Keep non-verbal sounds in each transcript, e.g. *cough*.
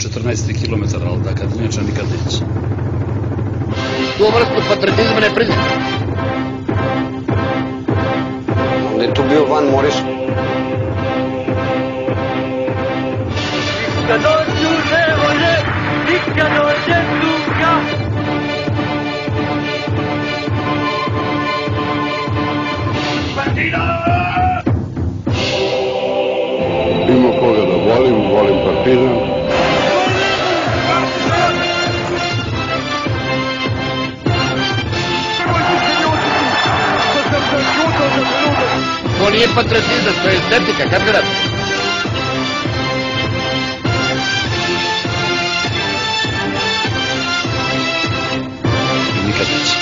14 км, ал така иначе никаде не Ту врсту патриотизм не призна. Не ту био ван мориш. Никадо служе оле, никадо се слуга. Партида! Има кога да волим, волим партизан. Nije patriotizam, to je estetika, gledam. Nikad neće.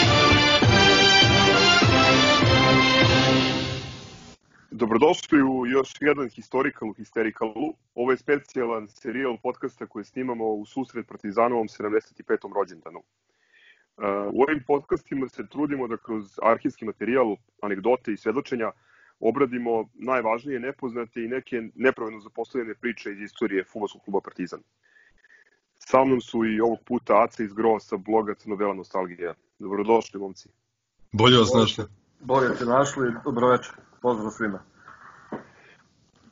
Dobrodošli u još jedan Historical u Historicalu. Ovo je specijalan serijal podcasta koji snimamo u susret Partizanovom 75. rođendanu. Uh, U ovim podcastima se trudimo da kroz arhivski materijal, anegdote i svedočenja obradimo najvažnije nepoznate i neke nepravedno zapostavljene priče iz istorije Futbolskog kluba Partizan. Sa mnom su i ovog puta Aca iz Grova sa bloga Crno-Bela nostalgija. Dobrodošli, momci. Bolje vas našli. Bolje ste našli, dobro večer, pozdrav svima.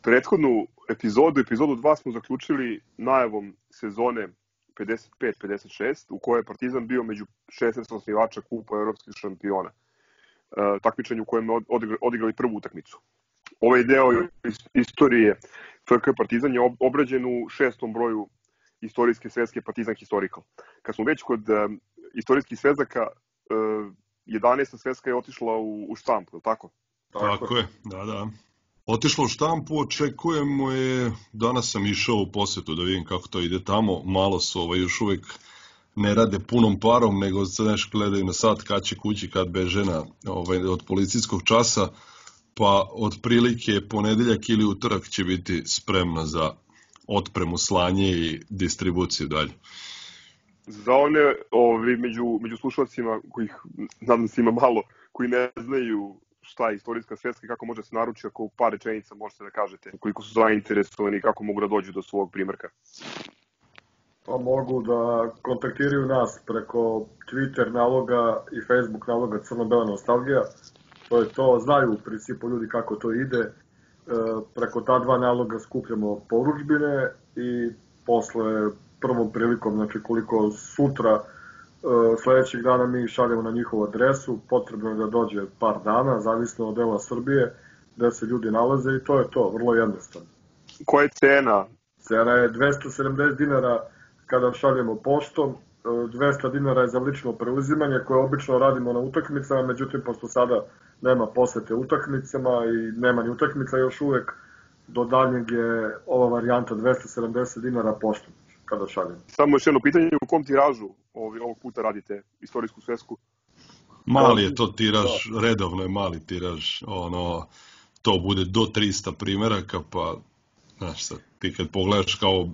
Prethodnu epizodu, epizodu 2 smo zaključili najavom sezone 55-56, u kojoj je Partizan bio među 16 osnivača kupa evropskih šampiona. E, takmičenju u kojem je od- odigra- odigrali prvu utakmicu. Ovaj deo is- istorije FK Partizan je ob- obrađen u šestom broju istorijske svetske Partizan Historical. Kad smo već kod e, istorijskih svezaka, e, 11. svetska je otišla u, u štampu, je li tako? Tako je, da, da. Otišlo u štampu, očekujemo je, danas sam išao u posetu da vidim kako to ide tamo, malo su ovaj, još uvek ne rade punom parom, nego znaš, gledaju na sat kad će kući, kad beže na, ovaj, od policijskog časa, pa otprilike ponedeljak ili utorak će biti spremna za otpremu, slanje i distribuciju dalje. Za one ovi, među, među slušalcima, kojih nadam se ima malo, koji ne znaju šta je istorijska svetska i kako može se naruči, ako u par rečenica možete da kažete koliko su zainteresovani i kako mogu da dođu do svog primjerka. Pa mogu da kontaktiraju nas preko Twitter naloga i Facebook naloga Crno-Bela nostalgija. To je to, znaju u principu ljudi kako to ide. E, preko ta dva naloga skupljamo poručbine i posle prvom prilikom, znači koliko sutra e, sledećeg dana mi šaljemo na njihovu adresu, potrebno je da dođe par dana, zavisno od dela Srbije, gde se ljudi nalaze i to je to, vrlo jednostavno. Koja je cena? Cena je 270 dinara kada šaljemo poštom, e, 200 dinara je za lično preuzimanje koje obično radimo na utakmicama, međutim pošto sada nema posete utakmicama i nema ni utakmica još uvek, do daljnjeg je ova varijanta 270 dinara poštom kada šaljemo. Samo još jedno pitanje, u kom tiražu ovog puta radite istorijsku svesku? Mali je to tiraž, redovno je mali tiraž, ono, to bude do 300 primeraka, pa, znaš sad, ti kad pogledaš kao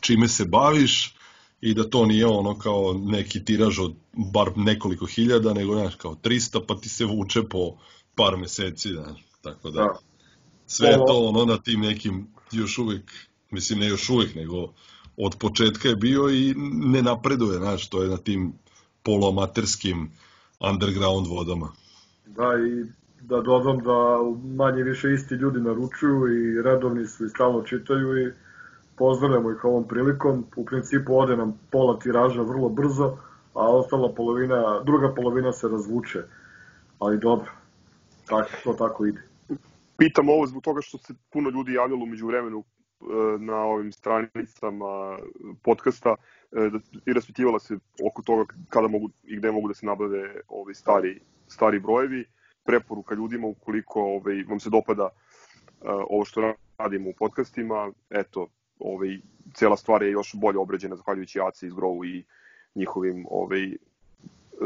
čime se baviš i da to nije ono kao neki tiraž od bar nekoliko hiljada, nego, znaš, kao 300, pa ti se vuče po par meseci, znaš, tako da, Da. sve je to ono na tim nekim još uvek, mislim ne još uvek, nego od početka je bio i ne napreduje, znaš, to je na tim poloamaterskim underground vodama. Da, i da dodam da manje više isti ljudi naručuju i redovni su i stalno čitaju i pozdravljamo ih ovom prilikom. U principu ode nam pola tiraža vrlo brzo, a ostala polovina, druga polovina se razvuče. Ali dobro, tako, to tako ide. Pitam ovo zbog toga što se puno ljudi javljalo među vremenu na ovim stranicama podcasta e, da, i raspitivala se oko toga kada mogu i gde mogu da se nabave ovi stari, stari brojevi. Preporuka ljudima ukoliko ovaj, vam se dopada uh, ovo što radimo u podcastima, eto, ovaj, cela stvar je još bolje obrađena zahvaljujući Aci iz Grovu i njihovim ovaj,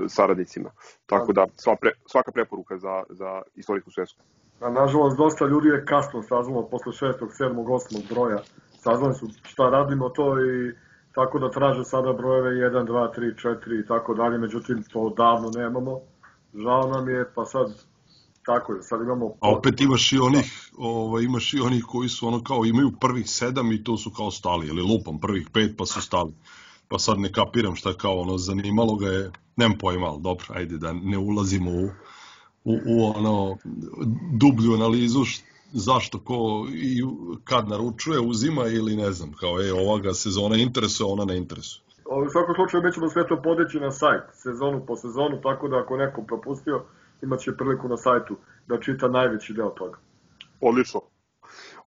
saradnicima. Tako da sva pre, svaka preporuka za, za istorijsku svesku. A nažalost, dosta ljudi je kasno saznalo posle 6. 7. 8. broja. Saznali su šta radimo to i tako da traže sada brojeve 1, 2, 3, 4 i tako dalje, međutim to davno nemamo. Žao nam je, pa sad Tako je, sad imamo... A opet imaš i onih, ovaj, imaš i onih koji su ono kao imaju prvih sedam i to su kao stali, ili lupam prvih pet pa su stali. Pa sad ne kapiram šta kao ono zanimalo ga je, nemam pojma, ali dobro, ajde da ne ulazimo u, u, u ono dublju analizu š, zašto ko i kad naručuje, uzima ili ne znam, kao je ova ga sezona interesuje, ona ne interesuje. U svakom slučaju mi ćemo sve to podeći na sajt, sezonu po sezonu, tako da ako neko propustio, imaće priliku na sajtu da čita najveći deo toga. Odlično.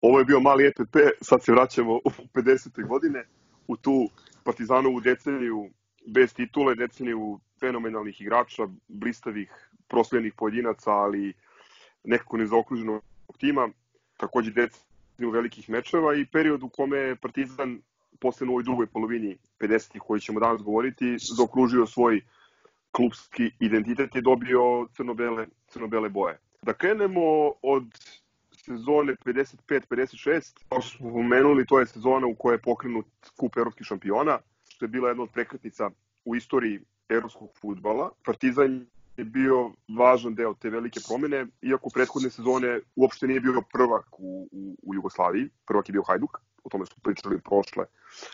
Ovo je bio mali EPP, sad se vraćamo u 50. godine, u tu Partizanovu deceniju bez titule, deceniju fenomenalnih igrača, blistavih, prosljenih pojedinaca, ali nekako nezaokruženog tima, takođe deceniju velikih mečeva i period u kome je Partizan posle u ovoj drugoj polovini 50-ih koji ćemo danas govoriti, zaokružio svoj klubski identitet i dobio crno-bele, crno-bele boje. Da krenemo od sezone 55-56, kao što smo pomenuli, to je sezona u kojoj je pokrenut kup evropskih šampiona, što je bila jedna od prekretnica u istoriji evropskog futbala. Partizan je bio važan deo te velike promene, iako prethodne sezone uopšte nije bio prvak u, u, u Jugoslaviji, prvak je bio Hajduk, o tome smo pričali prošle.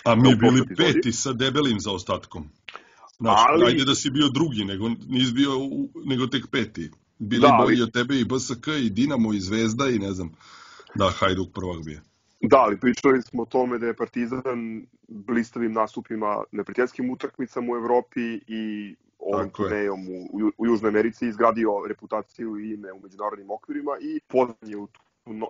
A mi bili peti sa debelim zaostatkom. Znači, ali... ajde da si bio drugi, nego nisi bio, nego tek peti. Bili da, bolji ali... od tebe i BSK i Dinamo i Zvezda i ne znam, da Hajduk prvak bio. Da, ali pričali smo o tome da je Partizan blistavim nastupima na prijateljskim utakmicama u Evropi i ovim turnejom u, u, Južnoj Americi izgradio reputaciju i ime u međunarodnim okvirima i poznan je u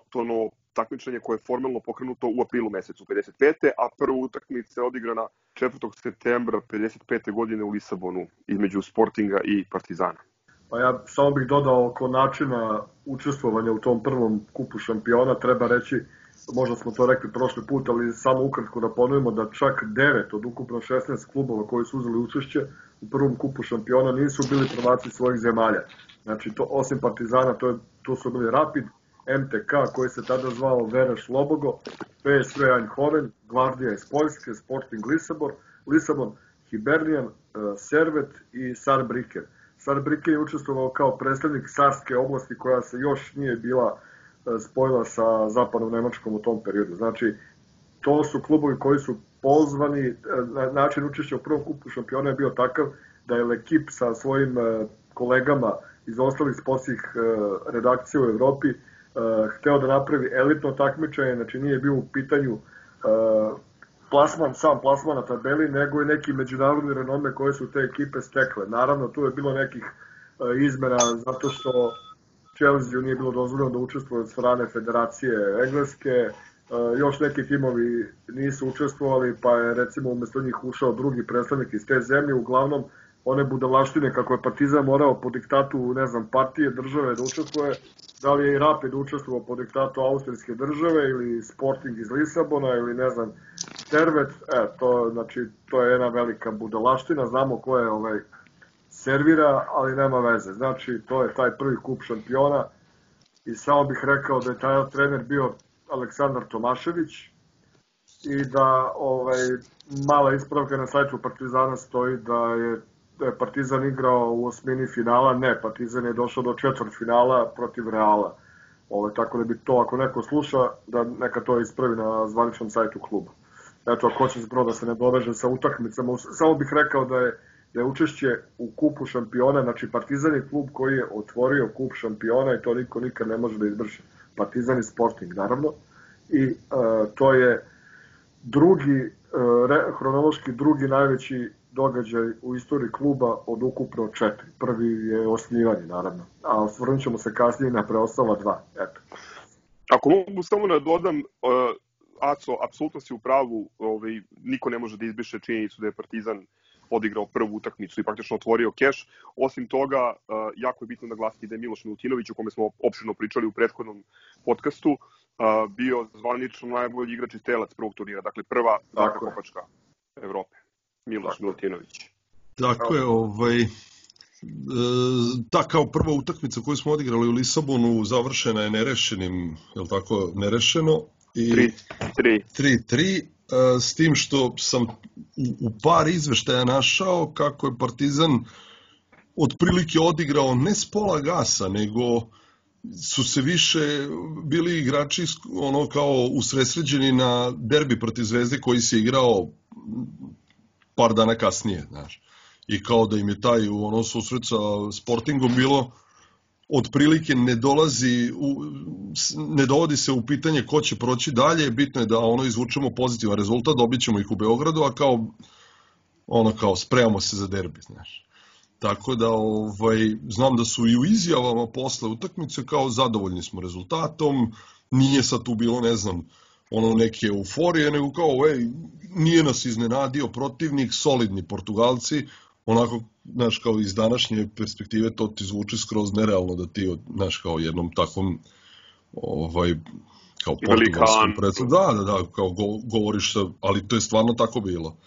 to novo takmičenje koje je formalno pokrenuto u aprilu mesecu 55. a prva utakmica je odigrana 4. septembra 55. godine u Lisabonu između Sportinga i Partizana. Pa ja samo bih dodao oko načina učestvovanja u tom prvom kupu šampiona, treba reći, možda smo to rekli prošli put, ali samo ukratko da ponovimo da čak 9 od ukupno 16 klubova koji su uzeli učešće u prvom kupu šampiona nisu bili prvaci svojih zemalja. Znači, to, osim Partizana, to, je, to su bili Rapid, MTK koji se tada zvao Vereš Lobogo, PSV Eindhoven, Gvardija iz Poljske, Sporting Lisabon, Lisabon Hibernian, e, Servet i Sarbriker. Sarbriker je učestvovao kao predstavnik Sarske oblasti koja se još nije bila e, spojila sa zapadnom Nemačkom u tom periodu. Znači, to su klubovi koji su pozvani, e, način učešća u prvom kupu šampiona je bio takav da je Lekip sa svojim kolegama iz ostalih sportskih redakcija u Evropi uh, hteo da napravi elitno takmičenje, znači nije bio u pitanju uh, plasman, sam plasman na tabeli, nego i neki međunarodni renome koje su te ekipe stekle. Naravno, tu je bilo nekih uh, izmena zato što Chelsea nije bilo dozvoljeno da učestvuje od strane Federacije Engleske, još neki timovi nisu učestvovali, pa je recimo umesto njih ušao drugi predstavnik iz te zemlje, uglavnom one budalaštine kako je Partizan morao po diktatu, ne znam, partije, države da učestvuje, da li je i Rapid učestvovao po diktatu austrijske države ili Sporting iz Lisabona ili ne znam, Servet, e, to, znači, to je jedna velika budalaština, znamo ko je ovaj, servira, ali nema veze. Znači, to je taj prvi kup šampiona. I samo bih rekao da je taj trener bio Aleksandar Tomašević i da ovaj, mala ispravka na sajtu Partizana stoji da je da je Partizan igrao u osmini finala, ne, Partizan je došao do četvrt finala protiv Reala. Ove, tako da bi to, ako neko sluša, da neka to ispravi na zvaničnom sajtu kluba. Eto, ako hoće zbro da se ne doveže sa utakmicama, samo bih rekao da je, da je učešće u kupu šampiona, znači Partizan je klub koji je otvorio kup šampiona i to niko nikad ne može da izbrše. Partizan je Sporting, naravno, i uh, to je drugi, re, hronološki drugi najveći događaj u istoriji kluba od ukupno četiri. Prvi je osnivanje, naravno, a osvrnut ćemo se kasnije na preostala dva. Eto. Ako mogu samo da dodam, uh, Aco, apsolutno si u pravu, ovaj, niko ne može da izbiše činjenicu da je Partizan odigrao prvu utakmicu i praktično otvorio keš. Osim toga, uh, jako je bitno naglasiti da je Miloš Milutinović, o kome smo opširno pričali u prethodnom podcastu, uh, bio zvanično najbolji igrač i stelac prvog turnira, dakle prva kopačka Evrope. Miloš Milutinović. Tako je, ovaj, e, ta kao prva utakmica koju smo odigrali u Lisabonu završena je nerešenim, je li tako, nerešeno. I 3-3. 3-3, e, s tim što sam u par izveštaja našao kako je Partizan otprilike odigrao ne s pola gasa, nego su se više bili igrači ono kao usresređeni na derbi protiv Zvezde koji se igrao par dana kasnije, znaš. I kao da im je taj ono susret sa Sportingom bilo otprilike ne dolazi u, ne dovodi se u pitanje ko će proći dalje, bitno je da ono izvučemo pozitivan rezultat, dobit ćemo ih u Beogradu, a kao ono kao spremamo se za derbi, znaš. Tako da ovaj, znam da su i u izjavama posle utakmice kao zadovoljni smo rezultatom, nije sad tu bilo, ne znam, ono neke euforije, nego kao, ej, nije nas iznenadio protivnik, solidni Portugalci, onako, znaš, kao iz današnje perspektive to ti zvuči skroz nerealno da ti, znaš, kao jednom takvom, ovaj, kao portugalskom predstavu, da, da, da, kao go, govoriš sa, ali to je stvarno tako bilo.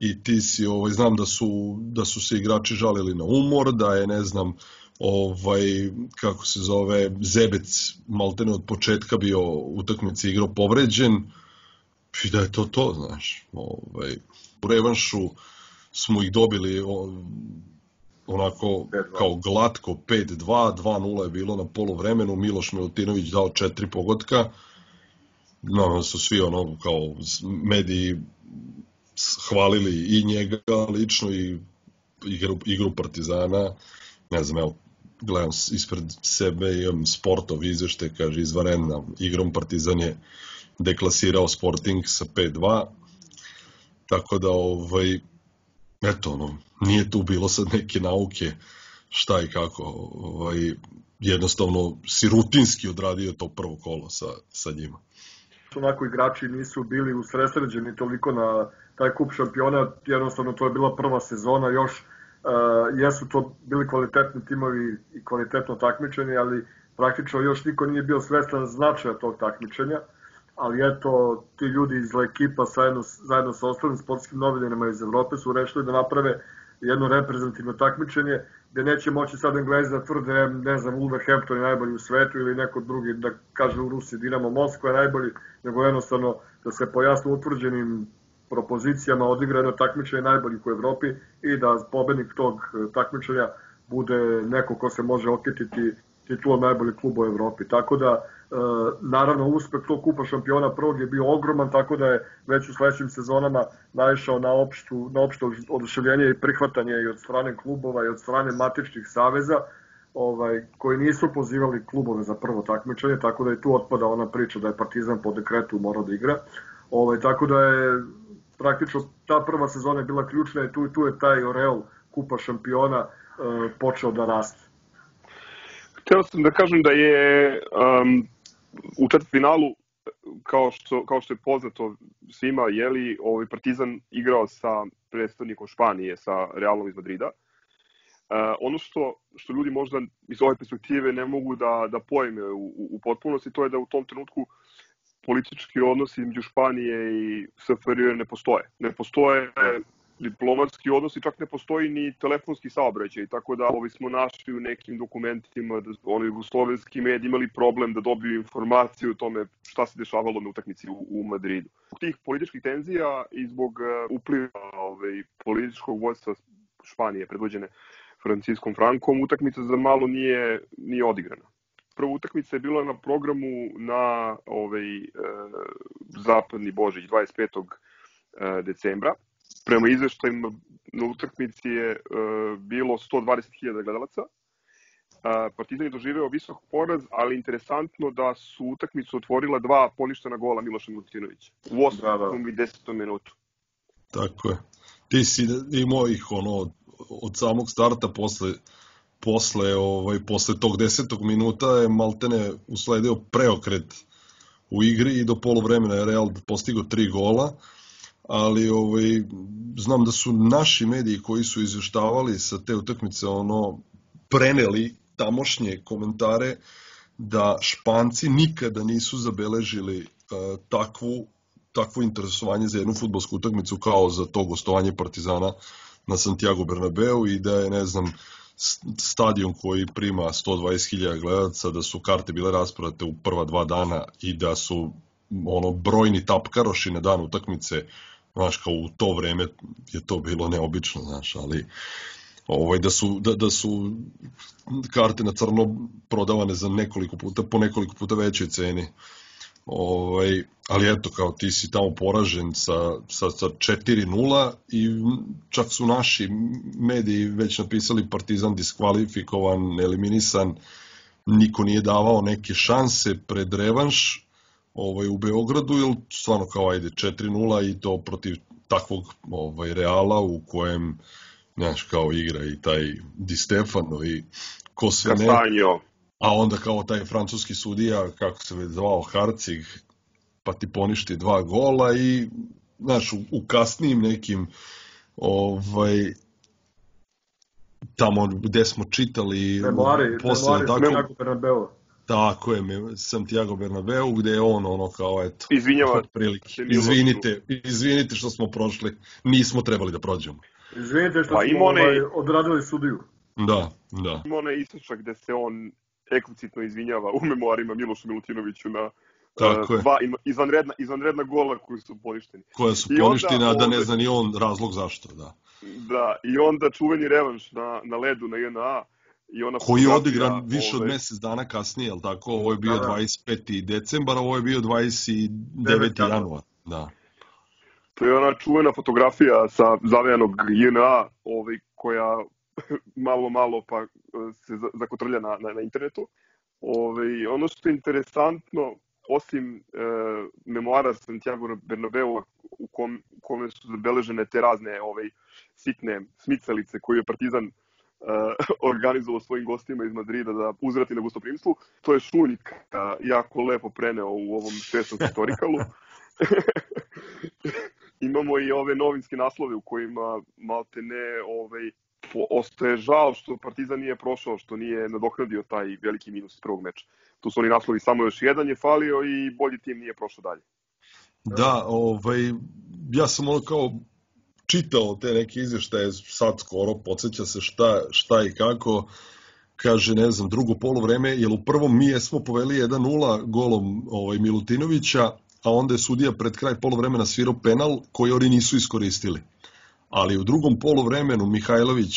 I ti si, ovaj, znam da su, da su se igrači žalili na umor, da je, ne znam, ovaj, kako se zove, Zebec maltene od početka bio utakmici igrao povređen, i da je to to, znaš, ovaj, u revanšu, smo ih dobili onako kao glatko 5-2, 2-0 je bilo na polovremenu, Miloš Milutinović dao četiri pogotka, no, su svi ono kao mediji hvalili i njega lično i igru, igru Partizana, ne znam, evo, gledam ispred sebe, imam sportov izvešte, kaže, izvanredna igrom Partizan je deklasirao Sporting sa 5-2, tako da, ovaj, eto, ono, nije tu bilo sad neke nauke šta i kako, ovaj, jednostavno si rutinski odradio to prvo kolo sa, sa njima. Onako igrači nisu bili usresređeni toliko na taj kup šampiona, jednostavno to je bila prva sezona, još jesu to bili kvalitetni timovi i kvalitetno takmičenje, ali praktično još niko nije bio svestan značaja tog takmičenja. Ali eto, ti ljudi iz ekipa zajedno, zajedno sa ostalim sportskim novinarima iz Evrope su rešili da naprave jedno reprezentativno takmičenje gde neće moći sad Englezi da tvrde, ne znam, Wolverhampton je najbolji u svetu ili neko drugi da kaže u Rusiji Dinamo Moskva je najbolji, nego jednostavno da se po jasno utvrđenim propozicijama odigra jedno takmičenje najboljih u Evropi i da pobednik tog takmičenja bude neko ko se može okititi titulom najboljeg kluba u Evropi. Tako da E, naravno, uspeh tog kupa šampiona prvog je bio ogroman, tako da je već u sledećim sezonama naišao na, opštu, na opšto oduševljenje i prihvatanje i od strane klubova i od strane matičnih saveza, ovaj, koji nisu pozivali klubove za prvo takmičenje, tako da je tu otpada ona priča da je Partizan po dekretu morao da igra. Ovaj, tako da je praktično ta prva sezona je bila ključna i tu, tu je taj Oreol kupa šampiona uh, počeo da raste. Hteo sam da kažem da je um, u četvrtfinalu kao što, kao što je poznato svima, jeli, ovaj Partizan igrao sa predstavnikom Španije, sa Realom iz Madrida. Uh, ono što, što ljudi možda iz ove perspektive ne mogu da, da pojme u, u, u potpunosti, to je da u tom trenutku politički odnosi između Španije i SFRJ ne postoje. Ne postoje diplomatski odnosi, čak ne postoji ni telefonski saobraćaj, tako da ovi smo našli u nekim dokumentima da oni jugoslovenski mediji imali problem da dobiju informaciju o tome šta se dešavalo na utakmici u, u Madridu. Zbog tih političkih tenzija i zbog uh, upliva ovaj, političkog vojstva Španije predvođene Franciskom Frankom, utakmica za malo nije, nije odigrana. Prva utakmica je bila na programu na ovaj, e, zapadni Božić 25. E, decembra prema izveštajima na utakmici je uh, bilo 120.000 gledalaca. Uh, Partizan je doživeo visok poraz, ali interesantno da su utakmicu otvorila dva poništena gola Miloša Milutinovića u 8. Da, da. i 10. minutu. Tako je. Ti si imao ih ono, od, od samog starta posle posle ovaj posle tog 10. minuta je Maltene usledio preokret u igri i do poluvremena je Real postigao tri gola ali ovaj, znam da su naši mediji koji su izveštavali sa te utakmice ono preneli tamošnje komentare da Španci nikada nisu zabeležili uh, takvu takvo interesovanje za jednu futbolsku utakmicu kao za to gostovanje Partizana na Santiago Bernabeu i da je, ne znam, stadion koji prima 120.000 gledaca, da su karte bile rasprodate u prva dva dana i da su ono brojni tapkaroši na dan utakmice Znaš, kao u to vreme je to bilo neobično, znaš, ali ovaj, da, su, da, da su karte na crno prodavane za nekoliko puta, po nekoliko puta većoj ceni. Ovaj, ali eto, kao ti si tamo poražen sa, sa, sa 4-0 i čak su naši mediji već napisali Partizan diskvalifikovan, eliminisan, niko nije davao neke šanse pred revanš ovaj, u Beogradu, jer stvarno kao ajde 4-0 i to protiv takvog ovaj, Reala u kojem znaš, kao igra i taj Di Stefano i ko sve ne. Castanjo. A onda kao taj francuski sudija, kako se već zvao, Harcig, pa ti poništi dva gola i, znaš, u, u kasnijim nekim ovaj, tamo gde smo čitali Memoari, posle memoari tako, Santiago Bernabeu. tako je me- Santiago Bernabeu gde je on ono kao eto Izvinjava Milošu. izvinite izvinite što smo prošli nismo trebali da prođemo Izvinite što Pa smo ovaj, odradili sudiju. da da ima onaj istočak gde se on eksplicitno izvinjava u memoarima Milošu Milutinoviću na Tako e, je. dva izvanredna, izvanredna gola koji su poništeni. koja su I onda poništene a da ne zna ni on razlog zašto da Da, i onda čuveni revanš na, na ledu na JNA i ona koji je odigran više od ovaj, mesec dana kasnije, jel tako? Ovo je bio Da, da. 25. decembar, ovo je bio 29. januar. Da. To je ona čuvena fotografija sa zavejanog JNA, ovaj, koja *laughs* malo, malo pa e, se za- zakotrlja na, na, na internetu. Ovaj, ono što je interesantno, osim e, memoara Santiago Bernabeu u, kom, u kome su zabeležene te razne ovaj, sitne smicalice koje je Partizan e, *laughs* organizovao svojim gostima iz Madrida da uzvrati na gostoprimstvu, to je Šuljik jako lepo preneo u ovom šestom historikalu. *laughs* Imamo i ove novinske naslove u kojima malte ne ovaj, ostaje žal što Partizan nije prošao, što nije nadoknadio taj veliki minus iz prvog meča. Tu su oni naslovi samo još jedan je falio i bolji tim nije prošao dalje. Da, ovaj, ja sam ono kao čitao te neke izveštaje sad skoro, podsjeća se šta, šta i kako, kaže, ne znam, drugo polovreme, jer u prvom mi jesmo poveli 1-0 golom ovaj, Milutinovića, a onda je sudija pred kraj polovremena svirao penal koji oni nisu iskoristili. Ali u drugom polovremenu Mihajlović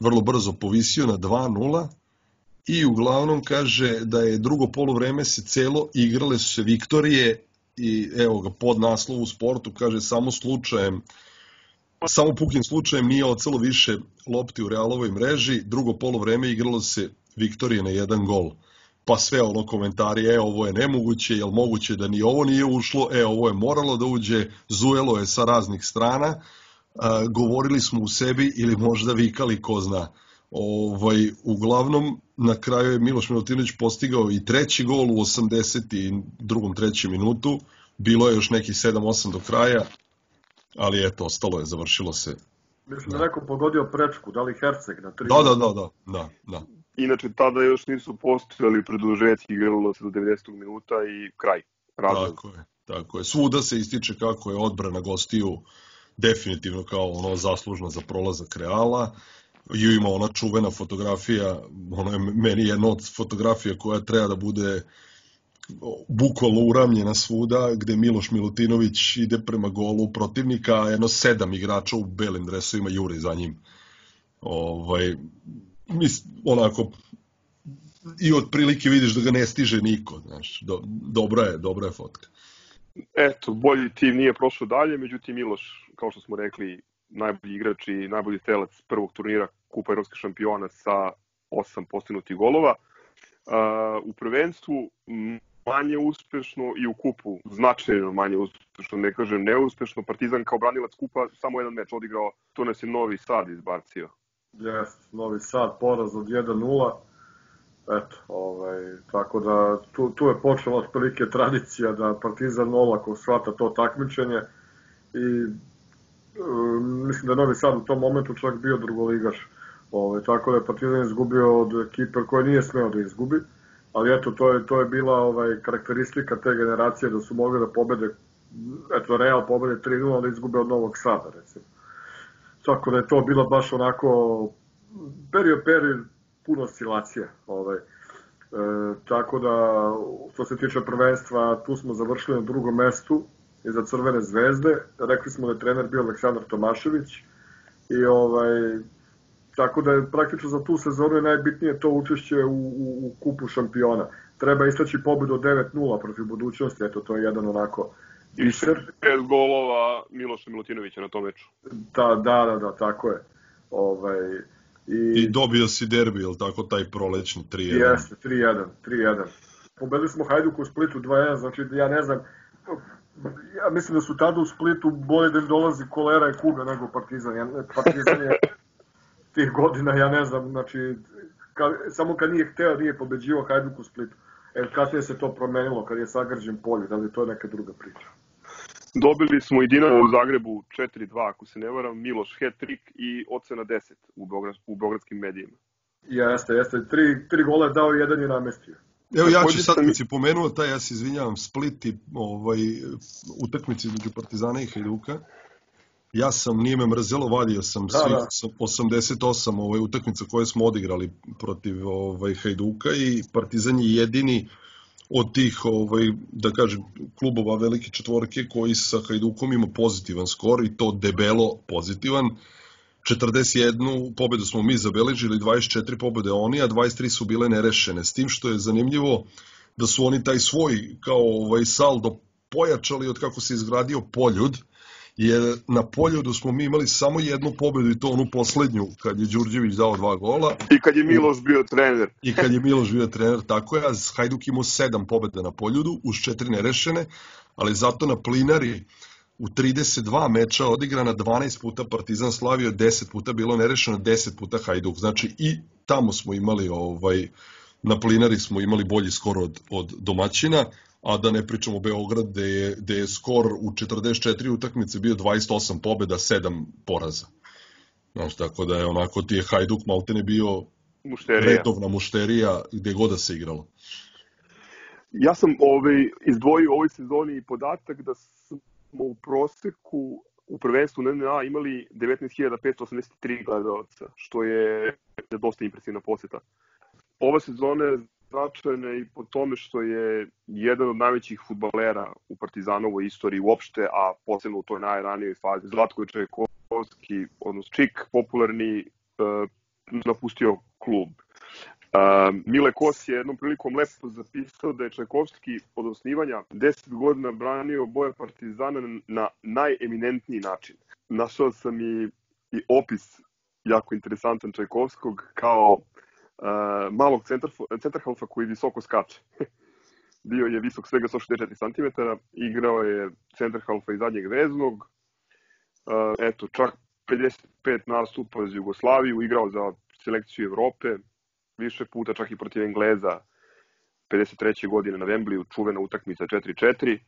vrlo brzo povisio na 2-0 i uglavnom kaže da je drugo polovreme se celo igrale su se Viktorije i evo ga pod naslov u sportu kaže samo slučajem samo pukim slučajem nije ocelo više lopti u Realovoj mreži, drugo polovreme igralo se Viktorije na jedan gol. Pa sve ono komentari, e ovo je nemoguće, jel moguće da ni ovo nije ušlo, e ovo je moralo da uđe, zujelo je sa raznih strana, govorili smo u sebi ili možda vikali ko zna. Ovaj, uglavnom, na kraju je Miloš Milutinović postigao i treći gol u 82. trećem minutu, bilo je još nekih 7-8 do kraja, ali eto, ostalo je, završilo se. Mislim da je neko pogodio prečku, da li Herceg na tri. Da, da, da, da, da, da. Inače, tada još nisu postojali produžetki, igralo se do 90. minuta i kraj. Razlog. Tako je, tako je. Svuda se ističe kako je odbrana gostiju definitivno kao ono zaslužna za prolazak Reala i ima ona čuvena fotografija, ono je meni jedna od fotografija koja treba da bude bukvalno uramljena svuda, gde Miloš Milutinović ide prema golu protivnika, a jedno sedam igrača u belim dresovima jure za njim. Ovaj, mis, onako, i otprilike vidiš da ga ne stiže niko, znaš, do, dobra je, dobra je fotka. Eto, bolji tim nije prošao dalje, međutim Miloš, kao što smo rekli, najbolji igrač i najbolji strelac prvog turnira Kupa Evropskih šampiona sa osam postignutih golova. U prvenstvu manje uspešno i u kupu značajno manje uspešno, ne kažem neuspešno. Partizan kao branilac kupa samo jedan meč odigrao, to nas je Novi Sad izbacio. Jest, Novi Sad, poraz od 1-0. Eto, ovaj, tako da tu, tu je počela otprilike tradicija da Partizan olako shvata to takmičenje i mislim da je Novi Sad u tom momentu čak bio drugoligaš. Ovaj, tako da je Partizan izgubio od ekipe koje nije smeo da izgubi, ali eto, to je, to je bila ovaj, karakteristika te generacije da su mogli da pobede, eto, Real pobede 3-0, ali izgube od Novog Sada, recimo. Tako da je to bilo baš onako period, period puno oscilacija. Ovaj. E, tako da, što se tiče prvenstva, tu smo završili na drugom mestu iza Crvene zvezde. Rekli smo da je trener bio Aleksandar Tomašević i ovaj, tako da je praktično za tu sezonu je najbitnije to učešće u, u, u kupu šampiona. Treba istaći pobedu 9-0 protiv budućnosti, eto to je jedan onako I pet golova Miloša Milutinovića na tom meču. Da, da, da, da, tako je. Ovaj, I, I dobio si derbi, je tako, taj prolećni 3-1? Jeste, 3-1, 3-1. Pobedili smo Hajduk u Splitu 2-1, znači ja ne znam, ja mislim da su tada u Splitu bolje da im dolazi kolera i kuga nego Partizan. Ja, partizan je tih godina, ja ne znam, znači, ka, samo kad nije hteo, nije pobeđivo Hajduk u Splitu. E, kad se to promenilo, kad je sagrađen polje, da li to je neka druga priča? Dobili smo i Dinamo u Zagrebu 4-2, ako se ne varam, Miloš hat-trick i ocena 10 u, Beograd, u beogradskim medijima. Jeste, jeste. Tri, tri gola je dao i jedan je namestio. Evo ja ću sad, kad si pomenuo taj, ja se izvinjavam, Split i ovaj, utakmici između Partizana i Hajduka. Ja sam, nije me mrzelo, vadio sam da, svih da. 88 ovaj, utakmica koje smo odigrali protiv ovaj, Hajduka i Partizan je jedini od tih, ovaj, da kažem, klubova velike četvorke koji sa Hajdukom ima pozitivan skor i to debelo pozitivan. 41 pobedu smo mi zabeležili, 24 pobede oni, a 23 su bile nerešene. S tim što je zanimljivo da su oni taj svoj kao ovaj saldo pojačali od kako se izgradio Poljud, jer na poljudu smo mi imali samo jednu pobedu i to onu poslednju kad je Đurđević dao dva gola. I kad je Miloš bio trener. I kad je Miloš bio trener, tako je, a Hajduk imao sedam pobeda na poljudu uz četiri nerešene, ali zato na plinari u 32 meča odigrana 12 puta Partizan slavio, 10 puta bilo nerešeno, 10 puta Hajduk. Znači i tamo smo imali ovaj na plinari smo imali bolji skor od, od domaćina, a da ne pričamo Beograd gde je, gde je skor u 44 utakmice bio 28 pobeda, 7 poraza. Znači, tako da je onako ti je Hajduk maltene bio mušterija. redovna mušterija gde god da se igralo. Ja sam ovaj, izdvojio u ovoj sezoni podatak da smo u proseku u prvenstvu NNA imali 19.583 gledalca, što je dosta impresivna poseta. Ova sezona je značajna i po tome što je jedan od najvećih futbalera u Partizanovoj istoriji uopšte, a posebno u toj najranijoj fazi, Zlatko Čajkovski, odnosno Čik, popularni, uh, napustio klub. Mile Kos je jednom prilikom lepo zapisao da je Čajkovski od osnivanja 10 godina branio boje Partizana na najeminentniji način. Našao sam i, i opis jako interesantan Čajkovskog kao uh, malog centar, centarhalfa koji visoko skače. *laughs* Bio je visok svega 164 cm, igrao je centarhalfa i zadnjeg veznog, uh, eto, čak 55 nastupa za Jugoslaviju, igrao za selekciju Evrope, više puta čak i protiv Engleza 53. godine na Wembley, čuvena utakmica 4-4.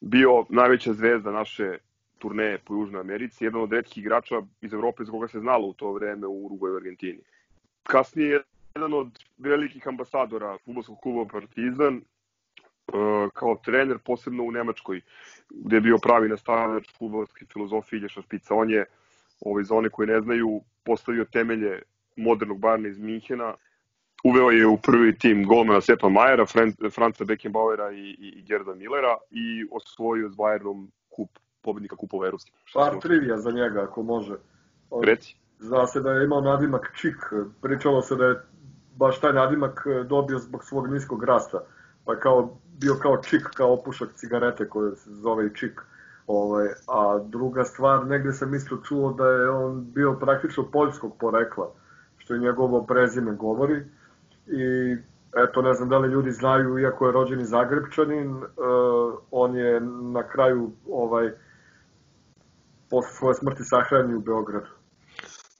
Bio najveća zvezda naše turneje po Južnoj Americi, jedan od redkih igrača iz Evrope za koga se znalo u to vreme u Uruguay i Argentini kasnije jedan od velikih ambasadora futbolskog kluba Partizan, e, kao trener, posebno u Nemačkoj, gde je bio pravi nastavljač futbolske filozofije Ilješa Špica. On je, ovaj, za one koji ne znaju, postavio temelje modernog Barna iz Minhena, uveo je u prvi tim golmana Sepa Majera, Franca Beckenbauera i, i, i Gerda Millera i osvojio s Bayernom kup pobednika kupova evropskih. Par trivija za njega, ako može. Reci. Zna se da je imao nadimak Čik, pričalo se da je baš taj nadimak dobio zbog svog niskog rasta, pa je kao, bio kao Čik, kao opušak cigarete koje se zove i Čik. Ovaj, a druga stvar, negde sam isto čuo da je on bio praktično poljskog porekla, što je njegovo prezime govori. I eto, ne znam da li ljudi znaju, iako je rođeni Zagrebčanin, uh, on je na kraju ovaj, posle svoje smrti sahranjen u Beogradu.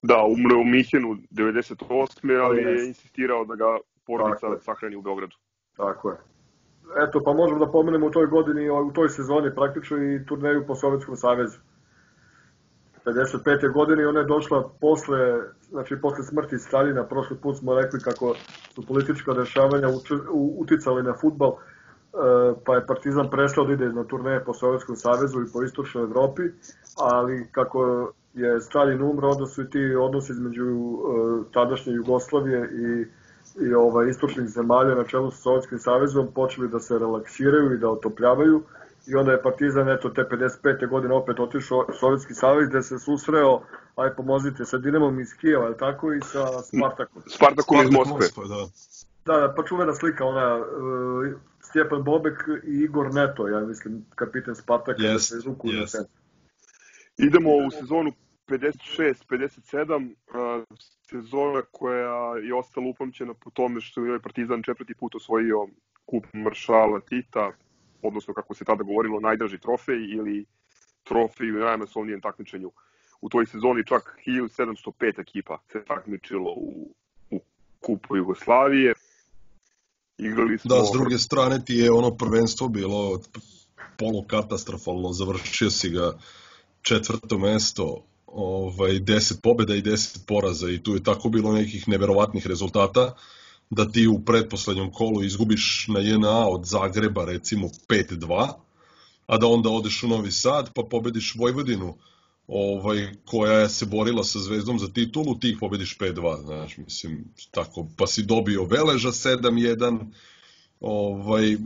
Da, umre u Mihenu 98. ali je insistirao da ga porodica sahrani u Beogradu. Tako je. Eto, pa možemo da pomenemo u toj godini, u toj sezoni praktično i turneju po Sovjetskom savezu. 55. godine i ona je došla posle, znači posle smrti Staljina, prošli put smo rekli kako su politička dešavanja uticali na futbal, e, pa je Partizan prestao da ide na turneje po Sovjetskom savezu i po istočnoj Evropi, ali kako je Stalin umro, onda su i ti odnosi između uh, tadašnje Jugoslavije i, i ovaj, istočnih zemalja na čelu sa Sovjetskim savezom počeli da se relaksiraju i da otopljavaju i onda je Partizan eto te 55. godine opet otišao u Sovjetski savez gde se susreo, aj pomozite, sa Dinamom iz Kijeva, je tako, i sa Spartakom. Spartakom iz Moskve. Moskva, da. Da, da, pa čuvena slika, ona, uh, Stjepan Bobek i Igor Neto, ja mislim, kapiten Spartaka, da Jest, se na centru. Idemo u sezonu 56-57, sezona koja je ostala upamćena po tome što je Partizan četvrti put osvojio kup Maršala Tita, odnosno kako se tada govorilo najdraži trofej ili trofej u najmasovnijem takmičenju. U toj sezoni čak 1705 ekipa se takmičilo u, u kupu Jugoslavije. Igrali smo... Da, s druge strane ti je ono prvenstvo bilo polukatastrofalno, završio si ga četvrto mesto, ovaj, 10 pobjeda i 10 poraza i tu je tako bilo nekih neverovatnih rezultata da ti u pretposlednjem kolu izgubiš na JNA od Zagreba recimo 5-2, a da onda odeš u Novi Sad pa pobediš Vojvodinu ovaj, koja je se borila sa Zvezdom za titulu, ti ih pobediš 5-2, znaš, mislim, tako, pa si dobio Veleža 7-1, ovaj,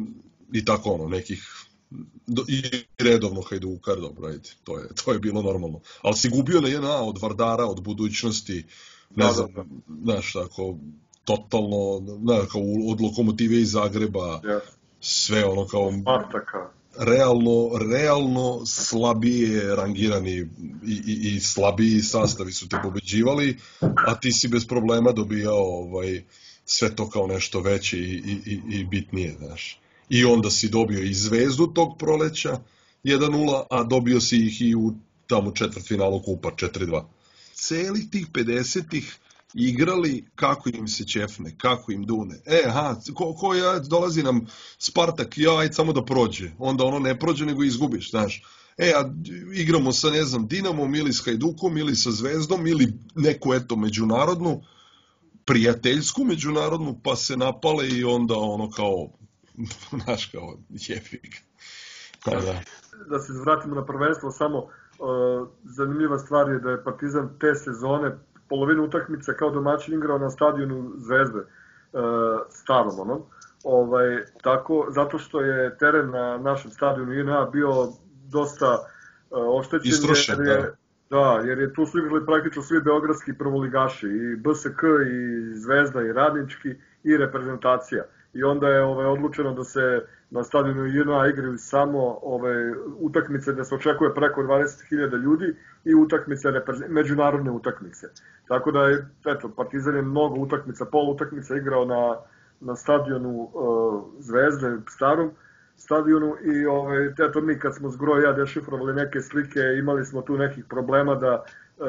i tako ono, nekih do, i redovno Hajdukar, dobro, ajde, to je, to je bilo normalno. Ali si gubio na jedna od Vardara, od budućnosti, ne Da, znam, da, znaš, tako, totalno, znaš, kao od Lokomotive iz Zagreba, Ja. sve ono kao Spartaka. realno, realno slabije rangirani i, i, i slabiji sastavi su te pobeđivali, a ti si bez problema dobijao ovaj, sve to kao nešto veće i, i, i, i bitnije, znaš. I onda si dobio i zvezdu tog proleća 1-0, a dobio si ih i u tamo četvrtfinalu kupa 4-2. Celih tih 50-ih igrali kako im se ćefne, kako im dune. E, aha, ko, ko ja, dolazi nam Spartak, ja, ajde samo da prođe. Onda ono ne prođe, nego izgubiš, znaš. E, a igramo sa, ne znam, Dinamom ili s Hajdukom ili sa Zvezdom ili neku, eto, međunarodnu, prijateljsku međunarodnu, pa se napale i onda ono kao, *laughs* znaš, kao, jefik. Pa da. da se vratimo na prvenstvo, samo uh, zanimljiva stvar je da je Partizan te sezone polovinu utakmice kao domaćin igrao na stadionu Zvezde, uh, starom onom. Ovaj, tako, zato što je teren na našem stadionu INA bio dosta uh, oštećen. Istrošen, jer je, da. jer je tu su igrali praktično svi beogradski prvoligaši, i BSK, i Zvezda, i Radnički, i reprezentacija. I onda je ovaj, odlučeno da se na stadionu JNA igraju samo ove utakmice gde se očekuje preko 20.000 ljudi i utakmice, međunarodne utakmice. Tako da je, eto, Partizan je mnogo utakmica, pol utakmica igrao na, na stadionu uh, Zvezde, starom stadionu i ovaj, eto mi kad smo zgro ja dešifrovali neke slike, imali smo tu nekih problema da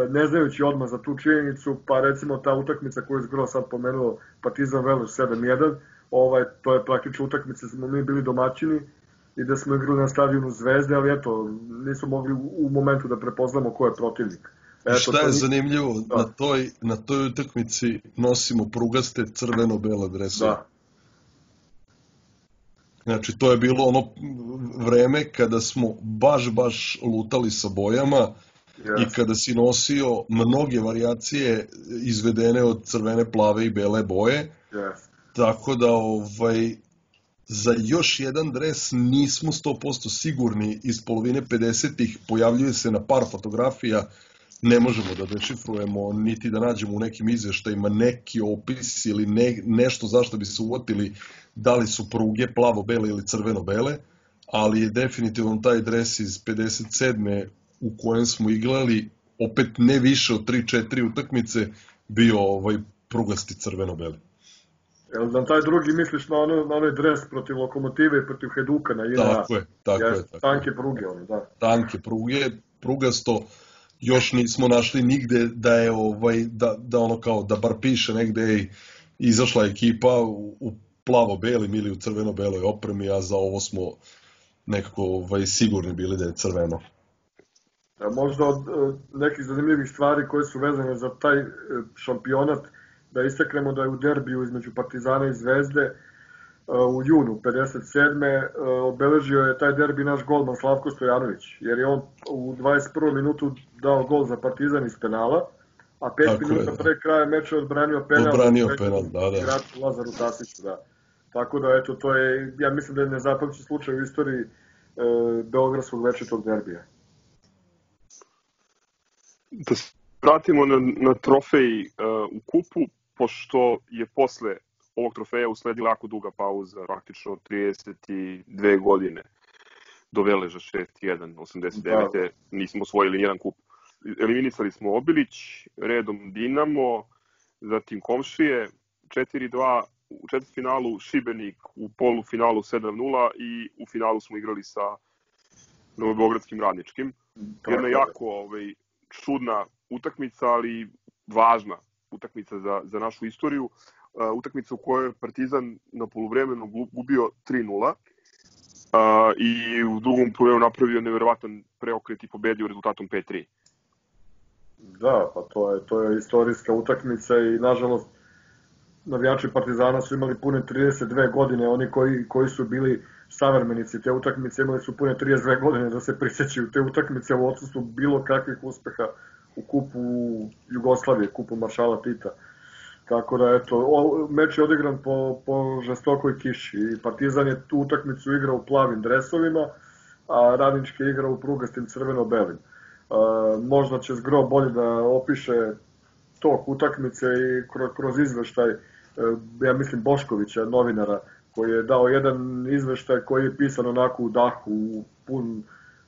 ne znajući odmah za tu činjenicu, pa recimo ta utakmica koju je zgro sad pomenuo Partizan Veloš 7-1, ovaj, to je praktično utakmica, smo mi bili domaćini i da smo igrali na stadionu Zvezde, ali eto, nismo mogli u momentu da prepoznamo ko je protivnik. Eto, Šta je to... zanimljivo, da. na, toj, na toj utakmici nosimo prugaste crveno-bele dresove. Da. Znači, to je bilo ono vreme kada smo baš, baš lutali sa bojama yes. i kada si nosio mnoge varijacije izvedene od crvene, plave i bele boje. Yes. Tako da, ovaj, za još jedan dres nismo 100% sigurni iz polovine 50-ih, pojavljuje se na par fotografija, ne možemo da dešifrujemo, niti da nađemo u nekim izveštajima neki opis ili ne, nešto zašto bi se uvotili da li su pruge plavo-bele ili crveno-bele, ali je definitivno taj dres iz 57. u kojem smo igrali opet ne više od 3-4 utakmice bio ovaj prugasti crveno-beli. Jel na taj drugi misliš na, ono, na onaj dres protiv lokomotive i protiv Heduka na INA? Tako je, tako je. Tako tanke pruge, one, da. Tanke pruge, prugasto, još nismo našli nigde da je ovaj da, da ono kao da bar piše negde ej, izašla ekipa u, u plavo-belim ili u crveno-beloj opremi, a za ovo smo nekako ovaj, sigurni bili da je crveno. A možda od uh, nekih zanimljivih stvari koje su vezane za taj uh, šampionat, da istaknemo da je u derbiju između Partizana i Zvezde uh, u junu 57. obeležio je taj derbi naš golman Slavko Stojanović, jer je on u 21. minutu dao gol za Partizan iz penala, a pet Tako minuta je, da. pre kraja meča odbranio penal. Odbranio penal, da, da. Igraču Lazaru Tasiću, da. Tako da, eto, to je, ja mislim da je nezapamćen slučaj u istoriji Beogradskog večetog derbija. Da se vratimo na, na trofej uh, u kupu, pošto je posle ovog trofeja usledila jako duga pauza, praktično 32 godine do Veleža 6-1, 89. Da. nismo osvojili nijedan kup. Eliminisali smo Obilić, redom Dinamo, zatim Komšije, 4-2, u četvrtfinalu Šibenik, u polufinalu 7-0 i u finalu smo igrali sa Novobeogradskim radničkim. Jedna jako ovaj, čudna utakmica, ali važna utakmica za, za našu istoriju. Utakmica u kojoj je Partizan na poluvremenu gubio 3-0 uh, i u drugom poluvremenu napravio neverovatan preokret i pobedio rezultatom 5-3. Da, pa to je, to je istorijska utakmica i nažalost navijači Partizana su imali pune 32 godine, oni koji, koji su bili savremenici te utakmice imali su pune 32 godine da se prisjećaju te utakmice u odsustvu bilo kakvih uspeha u kupu Jugoslavije, kupu Maršala Tita. Tako da, eto, o, meč je odigran po, po žestokoj kiši i Partizan je tu utakmicu igrao u plavim dresovima, a Radnički je igrao u prugastim crveno-belim. možda će Zgro bolje da opiše tok utakmice i kroz, kroz izveštaj, e, ja mislim Boškovića, novinara, koji je dao jedan izveštaj koji je pisan onako u dahu, pun,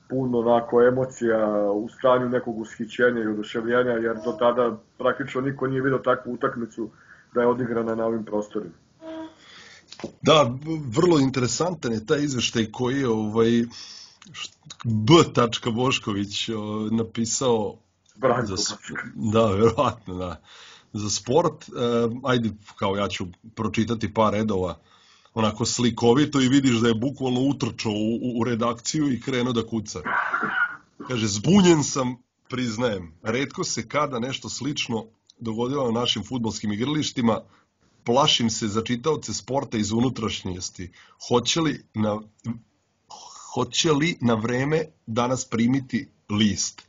pun onako emocija, u stanju nekog ushićenja i oduševljenja, jer do tada praktično niko nije vidio takvu utakmicu da je odigrana na ovim prostorima. Da, vrlo interesantan je taj izveštaj koji je ovaj, B. Bošković napisao Branko za, Da, verovatno, da. Za sport, uh, ajde, kao ja ću pročitati par redova, onako slikovito i vidiš da je bukvalno utrčao u, u redakciju i krenuo da kuca. Kaže, zbunjen sam, priznajem. Redko se kada nešto slično dogodilo na našim futbolskim igralištima, plašim se za čitaoce sporta iz unutrašnjosti. Hoće li na, hoće li na vreme danas primiti list?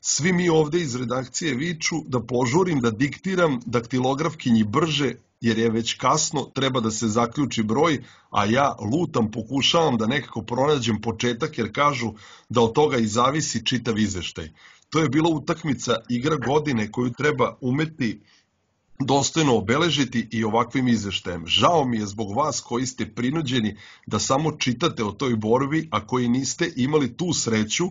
Svi mi ovde iz redakcije viču da požurim, da diktiram daktilografkinji brže, jer je već kasno, treba da se zaključi broj, a ja lutam, pokušavam da nekako pronađem početak, jer kažu da od toga i zavisi čitav izveštaj. To je bila utakmica igra godine koju treba umeti dostojno obeležiti i ovakvim izveštajem. Žao mi je zbog vas koji ste prinuđeni da samo čitate o toj borbi, a koji niste imali tu sreću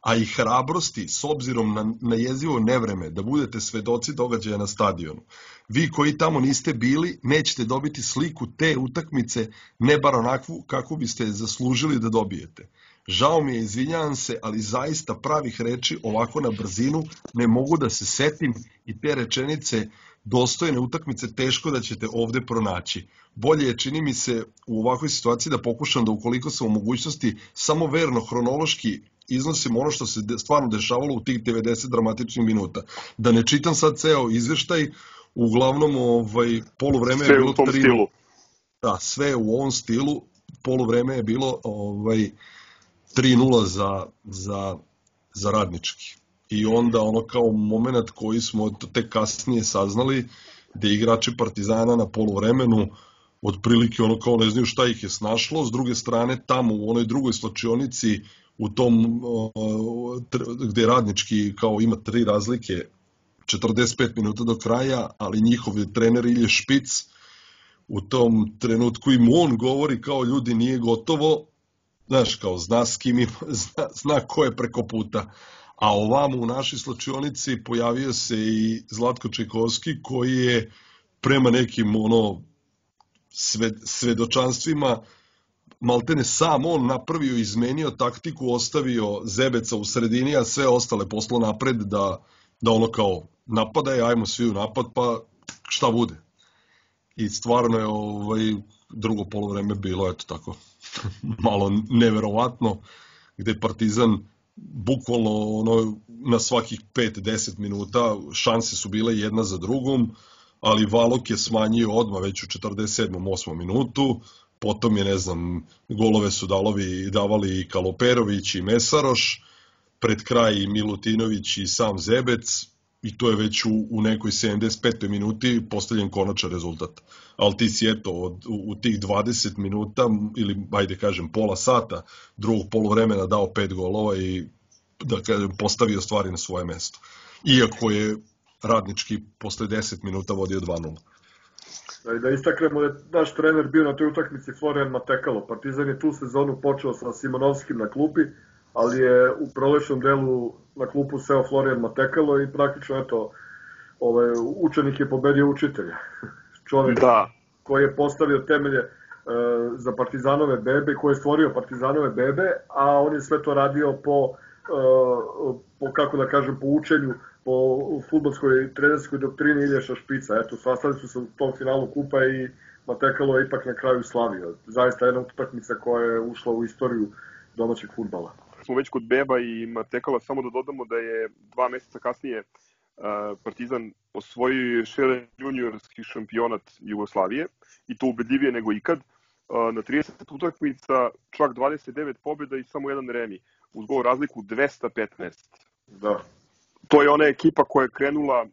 a i hrabrosti s obzirom na, na jezivo nevreme da budete svedoci događaja na stadionu. Vi koji tamo niste bili, nećete dobiti sliku te utakmice, ne bar onakvu kako biste zaslužili da dobijete. Žao mi je, izvinjavam se, ali zaista pravih reči ovako na brzinu ne mogu da se setim i te rečenice dostojne utakmice teško da ćete ovde pronaći. Bolje je, čini mi se, u ovakvoj situaciji da pokušam da ukoliko sam u mogućnosti samo verno hronološki iznosim ono što se stvarno dešavalo u tih 90 dramatičnih minuta. Da ne čitam sad ceo izveštaj, uglavnom ovaj, polovreme sve je bilo... u tom 3... stilu. Da, sve u ovom stilu. Polovreme je bilo ovaj, 3-0 za, za, za radnički. I onda ono kao moment koji smo tek kasnije saznali, gde igrači Partizana na polovremenu otprilike ono kao ne znaju šta ih je snašlo, s druge strane tamo u onoj drugoj slačionici u tom gde radnički kao ima tri razlike 45 minuta do kraja, ali njihov trener Ilje Špic u tom trenutku im on govori kao ljudi nije gotovo, znaš, kao zna s kim ima, *laughs* zna, zna ko je preko puta. A ovamo u našoj slačionici pojavio se i Zlatko Čekovski koji je prema nekim ono sve, svedočanstvima maltene sam on napravio, izmenio taktiku, ostavio Zebeca u sredini, a sve ostale poslo napred da, da ono kao napadaj, ajmo svi u napad, pa šta bude. I stvarno je ovaj, drugo polovreme bilo, eto tako, *laughs* malo neverovatno, gde Partizan bukvalno ono, na svakih 5-10 minuta šanse su bile jedna za drugom, ali Valok je smanjio odmah već u 47. 8. minutu, potom je, ne znam, golove su dalovi, davali i Kaloperović i Mesaroš, pred kraj i Milutinović i sam Zebec, i to je već u, u nekoj 75. minuti postavljen konačan rezultat. Ali ti si eto od, u, u tih 20 minuta ili ajde kažem pola sata drugog polovremena dao pet golova i da kažem postavio stvari na svoje mesto. Iako je radnički posle 10 minuta vodio 2-0. I da istaknemo da je naš trener bio na toj utakmici Florian Matekalo. Partizan je tu sezonu počeo sa Simonovskim na klupi, ali je u prolečnom delu na klupu seo Florian Matekalo i praktično eto, ovaj, učenik je pobedio učitelja. *laughs* Čovjek Da, koji je postavio temelje e, za partizanove bebe, koji je stvorio partizanove bebe, a on je sve to radio po, e, po kako da kažem, po učenju, po futbolskoj trenerskoj doktrini Ilješa Špica. Eto, sastali su se u tom finalu kupa i Matekalo je ipak na kraju slavio. Zaista jedna utakmica koja je ušla u istoriju domaćeg futbala. smo već kod Beba i Matekala, samo da dodamo da je dva meseca kasnije Partizan osvojio još jedan juniorski šampionat Jugoslavije i to ubedljivije nego ikad. Na 30 utakmica čak 29 pobjeda i samo jedan remi, uz gol razliku 215. Da. To je ona ekipa koja je krenula,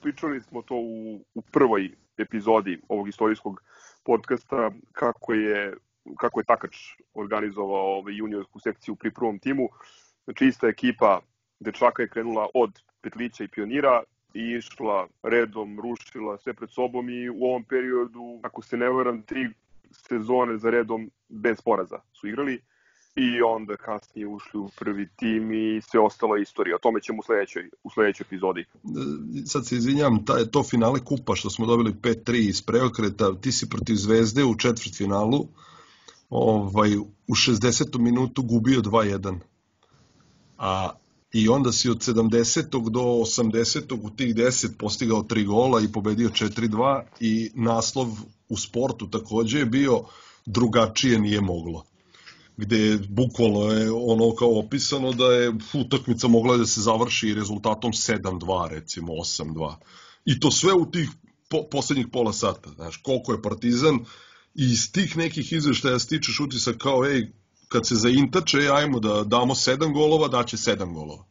pričali smo to u, u prvoj epizodi ovog istorijskog podcasta, kako je kako je Takač organizovao ovaj juniorsku sekciju pri prvom timu. Znači ista ekipa dečaka je krenula od Petlića i Pionira i išla redom, rušila sve pred sobom i u ovom periodu, ako se ne varam, tri sezone za redom bez poraza su igrali i onda kasnije ušli u prvi tim i sve ostalo je istorija. O tome ćemo u sledećoj, u sledećoj epizodi. Sad se izvinjam, ta, to finale kupa što smo dobili 5-3 iz preokreta, ti si protiv Zvezde u četvrtfinalu, ovaj, u 60. minutu gubio 2-1. A i onda si od 70. do 80. u tih 10 postigao 3 gola i pobedio 4-2 i naslov u sportu takođe je bio drugačije nije moglo gde bukvalno je ono kao opisano da je utakmica mogla da se završi rezultatom 7-2 recimo 8-2 i to sve u tih po, poslednjih pola sata znaš koliko je Partizan i iz tih nekih izveštaja stičeš utisak kao ej kad se zaintače ajmo da damo 7 golova daće 7 golova.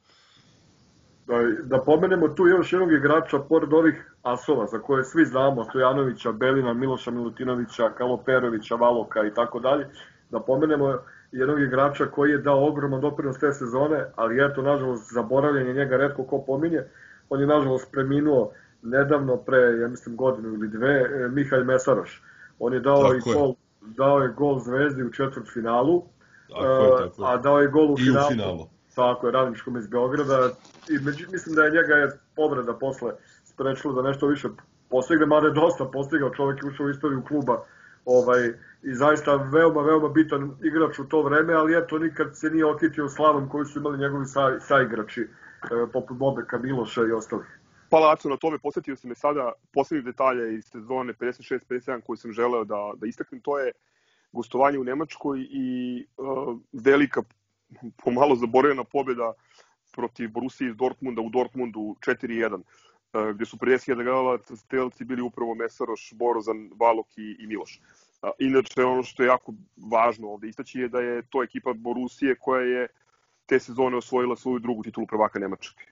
Da, da pomenemo tu još jednog igrača, pored ovih asova za koje svi znamo, Stojanovića, Belina, Miloša Milutinovića, Kaloperovića, Valoka i tako dalje, da pomenemo jednog igrača koji je dao ogroman doprinos te sezone, ali eto, nažalost, zaboravljen je njega redko ko pominje. On je, nažalost, preminuo nedavno, pre, ja mislim, godinu ili dve, e, Mihajl Mesaroš. On je dao, Tako i je. gol, dao je gol Zvezdi u četvrt finalu, Tako je, tako je. a dao je gol u i u finalu. finalu Tako je, radničkom iz Beograda. I među, mislim da je njega je povreda posle sprečilo da nešto više postigne, mada je dosta postigao, čovjek je ušao u istoriju kluba ovaj, i zaista veoma, veoma bitan igrač u to vreme, ali eto nikad se nije okitio slavom koju su imali njegovi sa, saigrači, e, poput Bobeka, Miloša i ostalih. Hvala Aco na tome, posetio si me sada poslednjih detalja iz sezone 56-57 koju sam želeo da, da istaknem, to je gostovanje u Nemačkoj i uh, velika, pomalo zaboravljena pobjeda protiv Borussia iz Dortmunda u Dortmundu 4-1, uh, gde su 50.000 gledalaca strelci bili upravo Mesaroš, Borozan, Valok i, i Miloš. Uh, inače, ono što je jako važno ovde istaći je da je to ekipa Borusije koja je te sezone osvojila svoju drugu titulu prvaka Nemačke.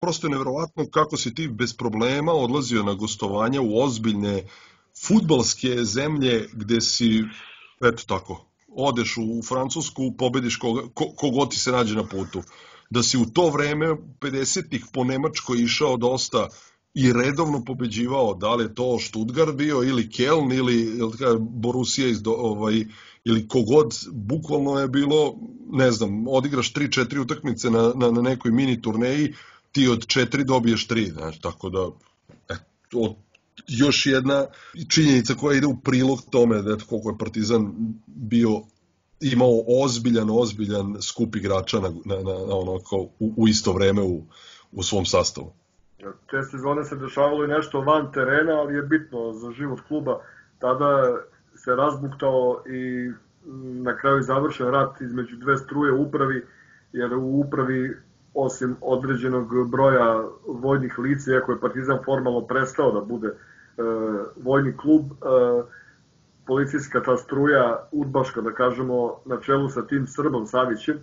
prosto je neverovatno kako si ti bez problema odlazio na gostovanja u ozbiljne futbalske zemlje gde si, eto tako, odeš u Francusku, pobediš koga, ko, kogod ti se nađe na putu. Da si u to vreme 50-ih po Nemačkoj išao dosta i redovno pobeđivao, da li je to Stuttgart bio ili Keln ili, Borussia iz ovaj, ili kogod, bukvalno je bilo, ne znam, odigraš 3-4 utakmice na, na, na nekoj mini turneji, ti od 4 dobiješ 3, znaš, tako da, eto, još jedna činjenica koja ide u prilog tome da koliko je Partizan bio imao ozbiljan, ozbiljan skup igrača na, na, na, kao u, u isto vreme u, u svom sastavu. Te sezone se dešavalo i nešto van terena, ali je bitno za život kluba. Tada se razbuktao i mm, na kraju završen rat između dve struje u upravi, jer u upravi osim određenog broja vojnih lica, iako je Partizan formalno prestao da bude e, vojni klub, e, policijska ta struja, udbaška da kažemo, na čelu sa tim Srbom Savićem,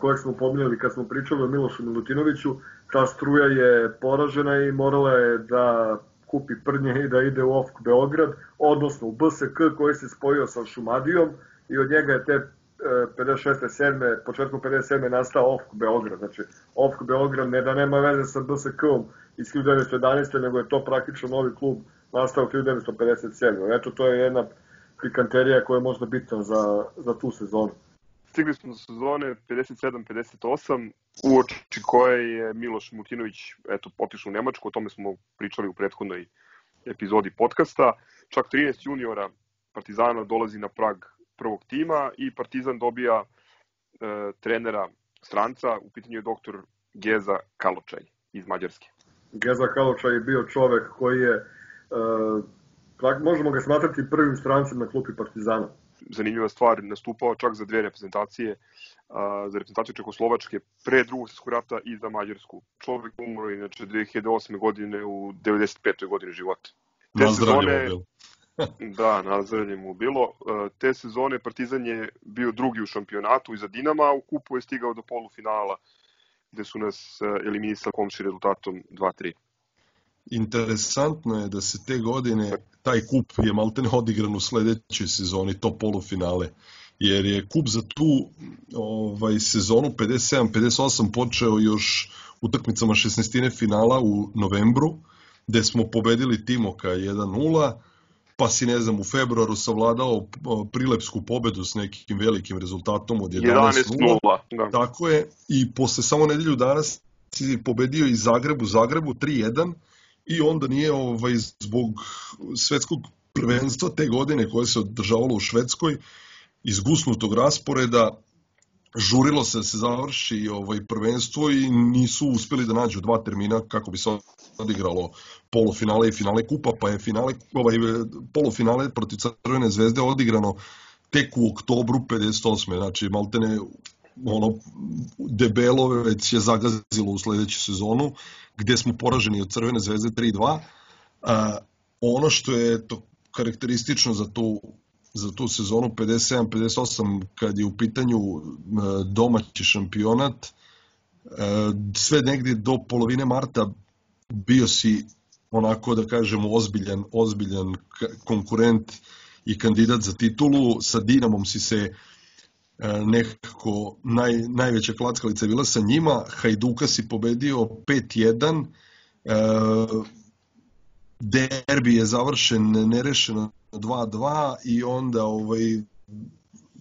kojeg smo pominjali kad smo pričali o Milošu Milutinoviću, ta struja je poražena i morala je da kupi prnje i da ide u OFK Beograd, odnosno u BSK koji se spojio sa Šumadijom i od njega je te 56. 7. početkom 57. nastao OFK Beograd. Znači, OFK Beograd ne da nema veze sa BSK-om iz 1911. nego je to praktično novi klub nastao 1957. Eto, to je jedna pikanterija koja je možda bitna za, za tu sezonu. Stigli smo do sezone 57-58, uoči koje je Miloš Mutinović eto, otišao u Nemačku, o tome smo pričali u prethodnoj epizodi podcasta. Čak 13 juniora Partizana dolazi na prag prvog tima i Partizan dobija e, trenera stranca, u pitanju je doktor Geza Kaločaj iz Mađarske. Geza Kaločaj je bio čovek koji je, e, možemo ga smatrati prvim strancem na klupi Partizana. Zanimljiva stvar, nastupao čak za dve reprezentacije, a, za reprezentaciju Čekoslovačke pre drugog svjetskog rata i za Mađarsku. Čovek umro inače 2008. godine u 95. godine života. Te sezone, *laughs* da, nazranje mu bilo. Te sezone Partizan je bio drugi u šampionatu iza Dinama, a u kupu je stigao do polufinala gde su nas eliminisali komši rezultatom 2-3. Interesantno je da se te godine taj kup je maltene odigran u sledećoj sezoni, to polufinale jer je kup za tu ovaj sezonu 57-58 počeo još utakmicama 16. finala u novembru, gde smo pobedili Timoka 1-0, pa si, ne znam, u februaru savladao prilepsku pobedu s nekim velikim rezultatom od 11-0. Da. Tako je, i posle samo nedelju dana si pobedio i Zagrebu, Zagrebu 3-1 i onda nije ovaj, zbog svetskog prvenstva te godine koje se održavalo u Švedskoj iz gusnutog rasporeda žurilo se da se završi ovaj prvenstvo i nisu uspeli da nađu dva termina kako bi se odigralo polufinale i finale kupa, pa je finale, ovaj, polufinale protiv Crvene zvezde odigrano tek u oktobru 58. Znači, maltene ono, debelo već je zagazilo u sledeću sezonu, gde smo poraženi od Crvene zvezde 3-2. A, ono što je to karakteristično za tu za tu sezonu 57-58 kad je u pitanju e, domaći šampionat e, sve negde do polovine marta bio si onako da kažemo ozbiljan, ozbiljan konkurent i kandidat za titulu. Sa Dinamom si se e, nekako naj, najveća klackalica je bila sa njima. Hajduka si pobedio 5-1. Derbi je završen nerešeno 2-2 i onda ovaj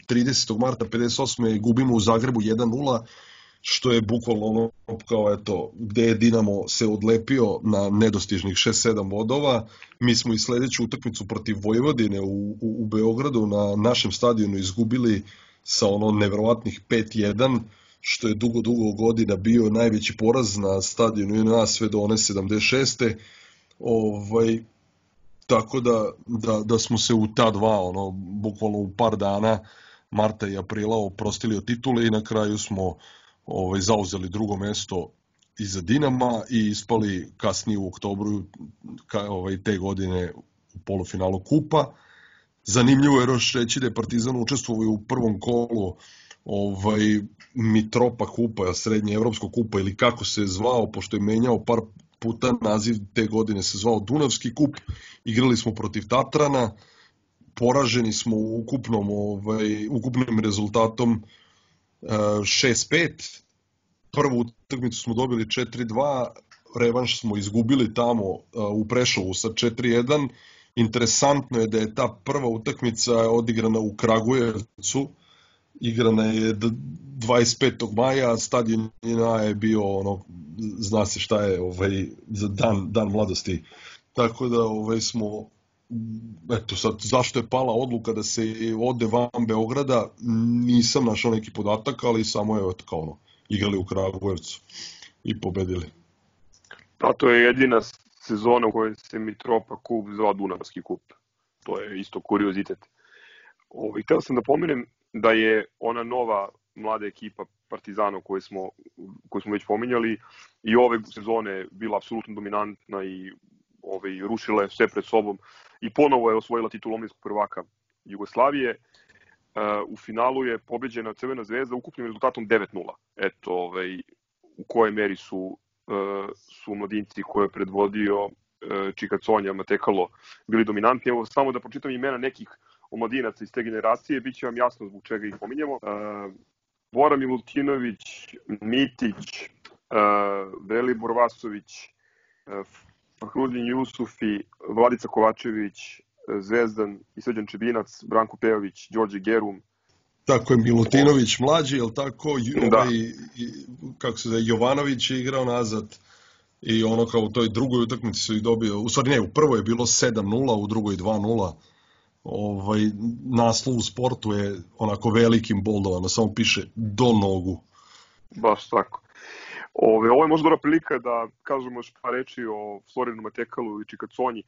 30. marta 58. gubimo u Zagrebu 1-0 što je bukvalno ono kao eto gde je Dinamo se odlepio na nedostižnih 6-7 bodova. Mi smo i sledeću utakmicu protiv Vojvodine u, u, u Beogradu na našem stadionu izgubili sa ono neverovatnih 5-1 što je dugo, dugo godina bio najveći poraz na stadionu i na sve do one 76. Ovaj, Tako da, da, da smo se u ta dva, ono, bukvalno u par dana, marta i aprila, oprostili od titule i na kraju smo ovaj, zauzeli drugo mesto iza Dinama i ispali kasnije u oktobru ka, ovaj, te godine u polufinalu Kupa. Zanimljivo je još reći da je Partizan učestvovao u prvom kolu ovaj Mitropa kupa, srednje evropskog kupa ili kako se je zvao, pošto je menjao par puta naziv te godine se zvao Dunavski kup, igrali smo protiv Tatrana, poraženi smo ukupnom, ovaj, ukupnim rezultatom 6-5, e, prvu utakmicu smo dobili 4-2, revanš smo izgubili tamo e, u Prešovu sa 4-1, interesantno je da je ta prva utakmica odigrana u Kragujevcu, igrana je 25. maja, stadion je bio ono, zna se šta je ovaj, za dan, dan mladosti. Tako da ovaj, smo eto sad, zašto je pala odluka da se ode van Beograda, nisam našao neki podatak, ali samo je kao ono, igrali u Kragujevcu i pobedili. Pa to je jedina sezona u kojoj se Mitropa kup zvao Dunavski kup. To je isto kuriozitet. Ovo, ovaj, hteo sam da pomenem da je ona nova mlada ekipa Partizana koju smo, koju smo već pominjali i ove sezone bila apsolutno dominantna i ove, rušila je sve pred sobom i ponovo je osvojila titul omlinskog prvaka Jugoslavije. u finalu je pobeđena Crvena zvezda ukupnim rezultatom 9-0. Eto, ovaj, u kojoj meri su, su mladinci koje je predvodio Čika Conja, Matekalo bili dominantni. Evo, samo da pročitam imena nekih omladinaca iz te generacije, bit će vam jasno zbog čega ih pominjemo. Bora Milutinović, Mitić, Velibor Vasović, Fahrudin Jusufi, Vladica Kovačević, Zvezdan i Srđan Čebinac, Branko Pejović, Đorđe Gerum. Tako je Milutinović mlađi, je tako? Da. Ovaj, kako se da, Jovanović je igrao nazad i ono kao u toj drugoj utakmici su ih dobio, u stvari ne, u prvoj je bilo 7-0, u drugoj 2-0. Ovaj, naslov u sportu je onako velikim boldovano, samo piše do nogu. Baš tako. Ove, ovo je možda dobra prilika da kažemo još par reči o Florinu Matekalu i Čikaconji.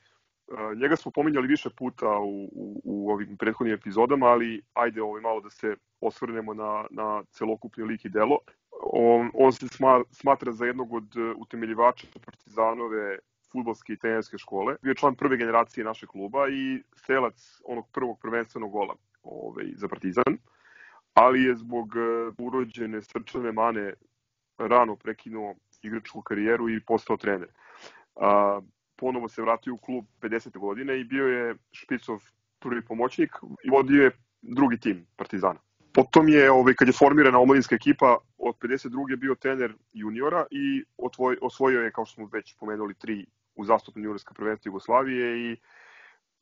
E, njega smo pominjali više puta u, u, u ovim prethodnim epizodama, ali ajde ovaj, malo da se osvrnemo na, na celokupni lik i delo. On, on se sma, smatra za jednog od utemeljivača Partizanove futbolske i trenerske škole. Bio je član prve generacije našeg kluba i strelac onog prvog prvenstvenog gola ovaj, za Partizan, ali je zbog e, urođene srčane mane rano prekinuo igračku karijeru i postao trener. A, ponovo se vratio u klub 50. godine i bio je Špicov prvi pomoćnik i vodio je drugi tim Partizana. Potom je, ovaj, kad je formirana omladinska ekipa, od 52. bio trener juniora i otvoj, osvojio je, kao što smo već pomenuli, tri uzastopne juniorska prvenstva Jugoslavije i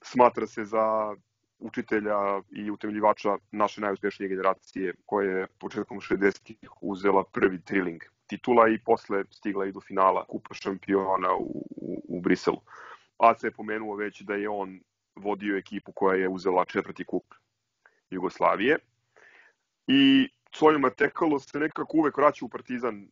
smatra se za učitelja i utemeljivača naše najuspešnije generacije koja je početkom 60-ih uzela prvi triling titula i posle stigla i do finala Kupa šampiona u, u, u Briselu. Aca je pomenuo već da je on vodio ekipu koja je uzela četvrti kup Jugoslavije. I Cojom Matekalo se nekako uvek vraća u Partizan. E,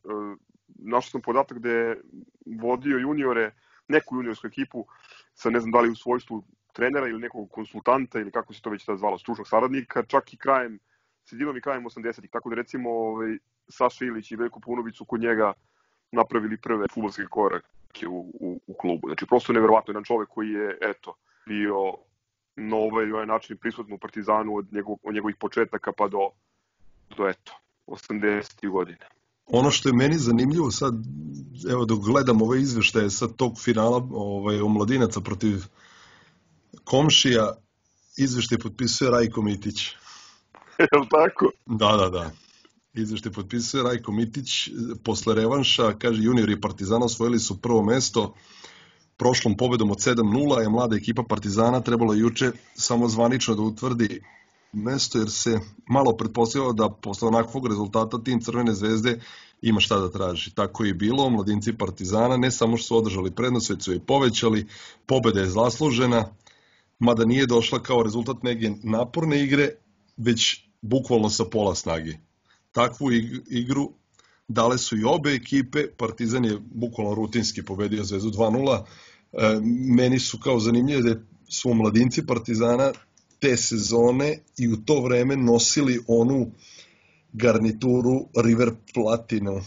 našao sam podatak da je vodio juniore, neku juniorsku ekipu sa ne znam da li u svojstvu trenera ili nekog konsultanta ili kako se to već tad zvalo, stručnog saradnika, čak i krajem, sredinom i krajem 80-ih. Tako da recimo ovaj, Saša Ilić i Veljko Punović su kod njega napravili prve futbolske korake u, u, u klubu. Znači, prosto neverovatno jedan čovek koji je, eto, bio na ovaj, ovaj način prisutno u Partizanu od, njegov, od njegovih početaka pa do, do eto, 80. godine. Ono što je meni zanimljivo sad, evo dok gledam ove izveštaje sa tog finala ovaj, omladinaca protiv komšija, izveštaj potpisuje Rajko Mitić. *laughs* Je li tako? Da, da, da. Izveštaj potpisuje Rajko Mitić. Posle revanša, kaže, juniori Partizana osvojili su prvo mesto prošlom pobedom od 7-0 je mlada ekipa Partizana trebala juče samo zvanično da utvrdi mesto jer se malo pretpostavljalo da posle onakvog rezultata tim Crvene zvezde ima šta da traži. Tako je bilo, mladinci Partizana ne samo što su održali prednost, već su je povećali, pobeda je zaslužena, mada nije došla kao rezultat neke naporne igre, već bukvalno sa pola snage. Takvu igru dale su i obe ekipe, Partizan je bukvalno rutinski pobedio Zvezdu 2-0, e, meni su kao zanimljive da su mladinci Partizana te sezone i u to vreme nosili onu garnituru River Platinu,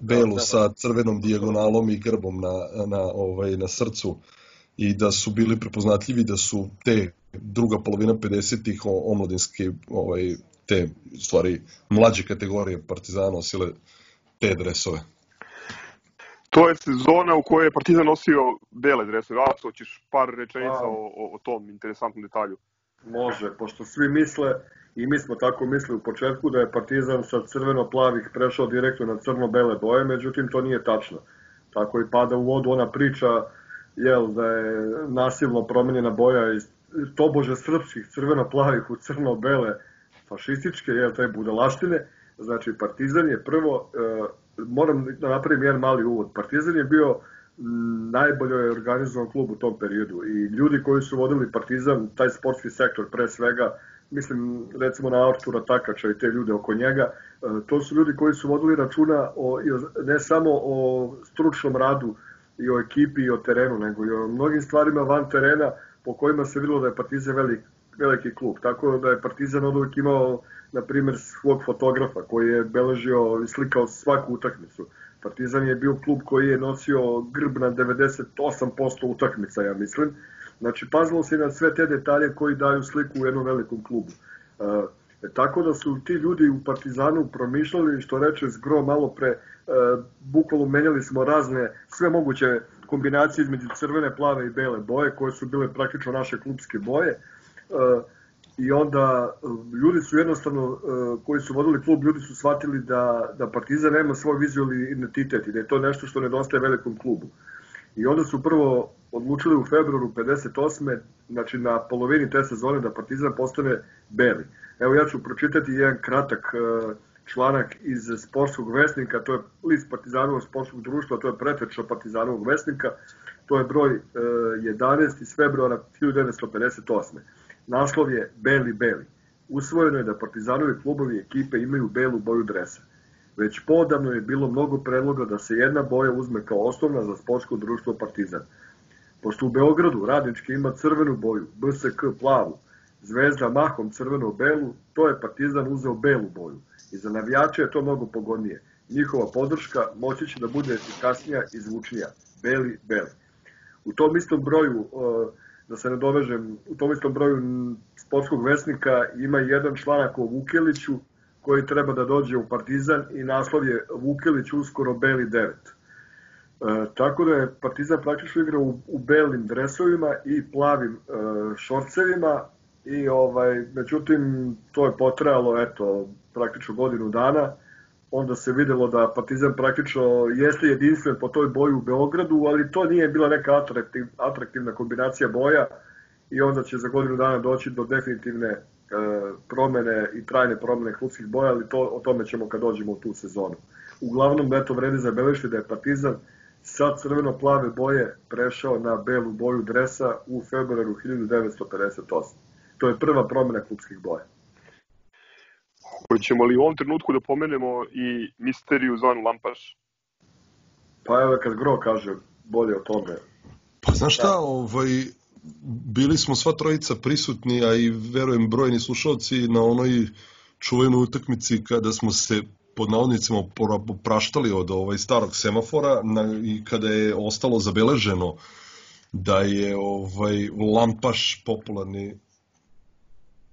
belu da, da, da. sa crvenom dijagonalom i grbom na, na, ovaj, na srcu i da su bili prepoznatljivi da su te druga polovina 50-ih omladinske ovaj, te stvari mlađe kategorije Partizana nosile te dresove. To je sezona u kojoj je Partizan nosio bele dresove. A, hoćeš par rečenica o, o, o tom interesantnom detalju? Može, pošto svi misle, i mi smo tako mislili u početku, da je Partizan sa crveno-plavih prešao direktno na crno-bele boje, međutim to nije tačno. Tako i pada u vodu ona priča jel, da je nasilno promenjena boja iz tobože srpskih crveno-plavih u crno-bele fašističke, jel, taj budalaštine. Znači, Partizan je prvo, e, moram da napravim jedan mali uvod, Partizan je bio najbolje je organizovan klub u tom periodu i ljudi koji su vodili Partizan, taj sportski sektor pre svega, mislim recimo na Artura Takača i te ljude oko njega, e, to su ljudi koji su vodili računa o, ne samo o stručnom radu i o ekipi i o terenu, nego i o mnogim stvarima van terena po kojima se videlo da je Partizan velik, veliki klub. Tako da je Partizan od uvijek imao, na primjer, svog fotografa koji je beležio i slikao svaku utakmicu. Partizan je bio klub koji je nosio grb na 98% utakmica, ja mislim. Znači, pazilo se na sve te detalje koji daju sliku u jednom velikom klubu. Uh, E, tako da su ti ljudi u Partizanu promišljali, što reče Zgro malo pre, e, bukvalno menjali smo razne, sve moguće kombinacije između crvene, plave i bele boje, koje su bile praktično naše klubske boje. E, I onda e, ljudi su jednostavno, e, koji su vodili klub, ljudi su shvatili da, da Partizan nema svoj vizualni identitet i da je to nešto što nedostaje velikom klubu. I onda su prvo odlučili u februaru 58. znači na polovini te sezone da Partizan postane beli. Evo ja ću pročitati jedan kratak e, članak iz sportskog vesnika, to je list Partizanovog sportskog društva, to je preteča Partizanovog vesnika, to je broj 11 iz februara 1958. Naslov je Beli Beli. Usvojeno je da Partizanovi klubovi i ekipe imaju belu boju dresa. Već podavno je bilo mnogo predloga da se jedna boja uzme kao osnovna za sportsko društvo Partizan. Pošto u Beogradu radnički ima crvenu boju, BSK plavu, Zvezda mahom crveno-belu, to je Partizan uzeo belu boju. I za navijače je to mnogo pogodnije. Njihova podrška moći će da bude efikasnija i zvučnija. Beli, beli. U tom istom broju, da se ne dovežem, u tom istom broju sportskog vesnika ima jedan članak o Vukeliću koji treba da dođe u Partizan i naslov je Vukelić uskoro beli 9. E, tako da je Partizan praktično igrao u, u belim dresovima i plavim e, šorcevima i ovaj, međutim to je potrajalo eto, praktično godinu dana onda se videlo da Partizan praktično jeste jedinstven po toj boji u Beogradu, ali to nije bila neka atraktiv, atraktivna kombinacija boja i onda će za godinu dana doći do definitivne e, promene i trajne promene klubskih boja, ali to, o tome ćemo kad dođemo u tu sezonu. Uglavnom, eto, vredi zabeležiti da je Partizan sa crveno-plave boje prešao na belu boju dresa u februaru 1958. To je prva promena klubskih boja. Hoćemo li u ovom trenutku da pomenemo i misteriju zvanu Lampaš? Pa evo kad Gro kaže bolje o tome. Pa znaš šta, ovaj, bili smo sva trojica prisutni, a i verujem brojni slušalci na onoj čuvenoj utakmici kada smo se pod navodnicima praštali od ovaj starog semafora na, i kada je ostalo zabeleženo da je ovaj lampaš popularni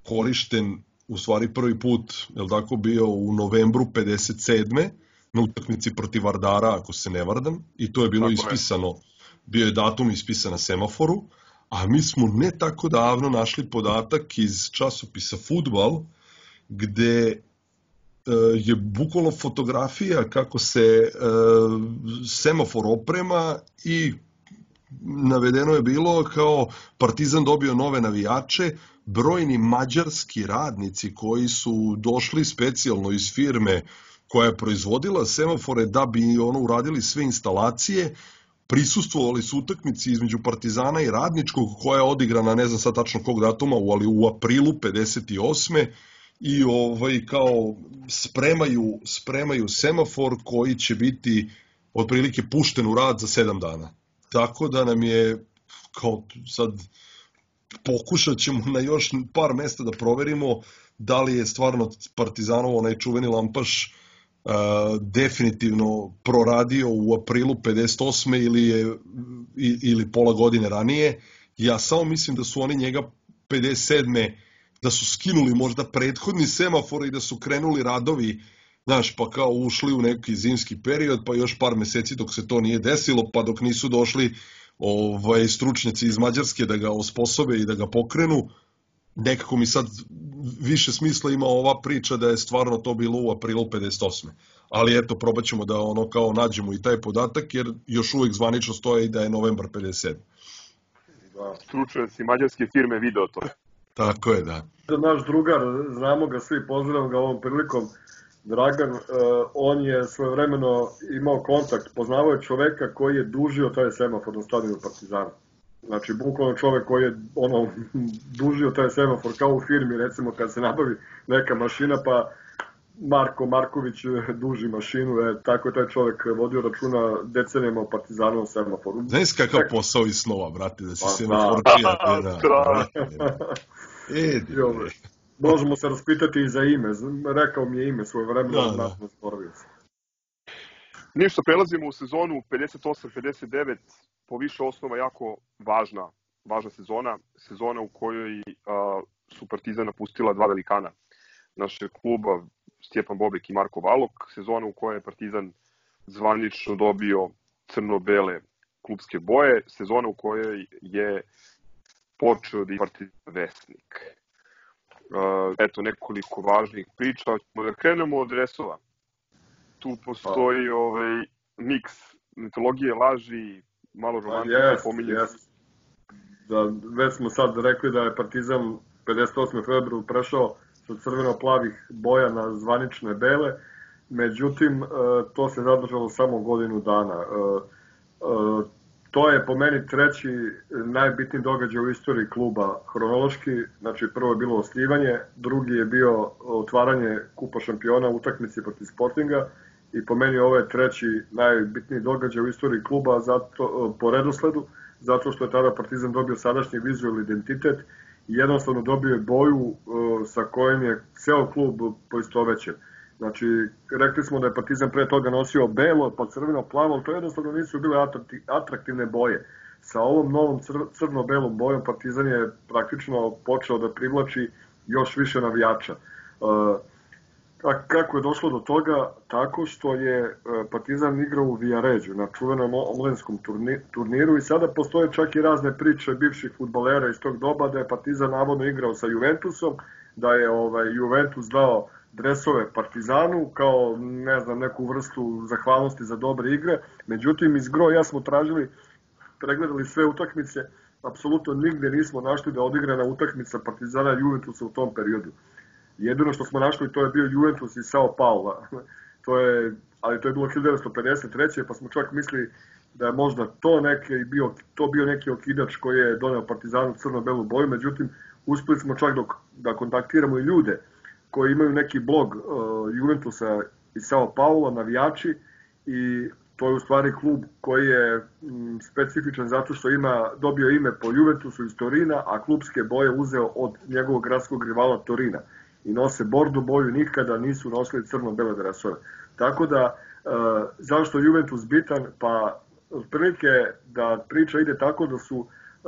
korišten u stvari prvi put, je li tako, bio u novembru 57. na utakmici protiv Vardara, ako se ne vardam, i to je bilo tako ispisano, je. bio je datum ispisan na semaforu, a mi smo ne tako davno našli podatak iz časopisa Futbal, gde e, je bukvalno fotografija kako se e, semafor oprema i navedeno je bilo kao Partizan dobio nove navijače, brojni mađarski radnici koji su došli specijalno iz firme koja je proizvodila semafore da bi ono uradili sve instalacije, prisustvovali su utakmici između Partizana i Radničkog koja je odigrana ne znam sad tačno kog datuma, ali u aprilu 58 i ovaj kao spremaju spremaju semafor koji će biti otprilike pušten u rad za 7 dana. Tako da nam je kao sad pokušat ćemo na još par mesta da proverimo da li je stvarno Partizanovo onaj čuveni lampaš uh, definitivno proradio u aprilu 58. ili je ili pola godine ranije. Ja samo mislim da su oni njega 57. da su skinuli možda prethodni semafor i da su krenuli radovi znaš, pa kao ušli u neki zimski period, pa još par meseci dok se to nije desilo, pa dok nisu došli ovaj, stručnjaci iz Mađarske da ga osposobe i da ga pokrenu, nekako mi sad više smisla ima ova priča da je stvarno to bilo u aprilu 58. Ali eto, probat ćemo da ono kao nađemo i taj podatak, jer još uvek zvanično stoje i da je novembar 57. Da. Stručnjaci mađarske firme video to. Tako je, da. Naš drugar, znamo ga svi, pozdravljamo ga ovom prilikom, Dragan, uh, on je svojevremeno imao kontakt, poznavao je čoveka koji je dužio taj semafor na stadionu Partizana. Znači, bukvalno čovek koji je ono, *laughs* dužio taj semafor kao u firmi, recimo kad se nabavi neka mašina, pa Marko Marković duži mašinu, e, tako je taj čovek vodio računa decenijama o Partizanovom semaforu. Znaš kakav Tek... posao iz snova, brate, da si pa, semaforčija. Da, da, *laughs* da. *laughs* E, Možemo se raspitati i za ime. Rekao mi je ime svoje vremena, da, da. zaboravio sam. Ništa, prelazimo u sezonu 58-59, po više osnova jako važna, važna sezona, sezona u kojoj uh, su Partizan napustila dva velikana. našeg kluba Stjepan Bobek i Marko Valok, sezona u kojoj je Partizan zvanično dobio crno-bele klubske boje, sezona u kojoj je počeo da je Partizan vesnik. Uh, eto nekoliko važnih priča, ćemo da krenemo od dresova. Tu postoji ovaj miks mitologije, laži, malo romantike, Yes, pominje yes. Da, već smo sad rekli da je Partizan 58. februar prešao sa crveno-plavih boja na zvanične bele, međutim, e, to se zadržalo samo godinu dana. E, e, To je po meni treći najbitniji događaj u istoriji kluba hronološki. Znači, prvo je bilo osnivanje, drugi je bio otvaranje Kupa šampiona u utakmici protiv Sportinga i po meni ovo je treći najbitniji događaj u istoriji kluba zato, po redosledu, zato što je tada Partizan dobio sadašnji vizual identitet i jednostavno dobio je boju uh, sa kojim je ceo klub poistovećen. Znači, rekli smo da je Partizan pre toga nosio belo, pa crveno, plavo, ali to jednostavno nisu bile atraktivne boje. Sa ovom novom cr crno-belom bojom Partizan je praktično počeo da privlači još više navijača. Uh, kako je došlo do toga? Tako što je Partizan igrao u Vijaređu na čuvenom omlenskom turniru i sada postoje čak i razne priče bivših futbolera iz tog doba da je Partizan navodno igrao sa Juventusom, da je ovaj Juventus dao dresove Partizanu kao ne znam neku vrstu zahvalnosti za dobre igre. Međutim iz Gro ja smo tražili pregledali sve utakmice, apsolutno nigde nismo našli da odigrana utakmica Partizana i Juventusa u tom periodu. Jedino što smo našli to je bio Juventus i Sao Paulo. *laughs* to je, ali to je bilo 1953. pa smo čak mislili da je možda to neki bio to bio neki okidač koji je doneo Partizanu crno-belu boju, međutim uspeli smo čak dok, da kontaktiramo i ljude koji imaju neki blog uh, Juventusa i Sao Paulo, navijači i to je u stvari klub koji je m, specifičan zato što ima dobio ime po Juventusu iz Torina, a klubske boje uzeo od njegovog gradskog rivala Torina i nose bordu boju, nikada nisu nosili crno-bele dresove. Tako da, e, zašto Juventus bitan? Pa, otprilike da priča ide tako da su e,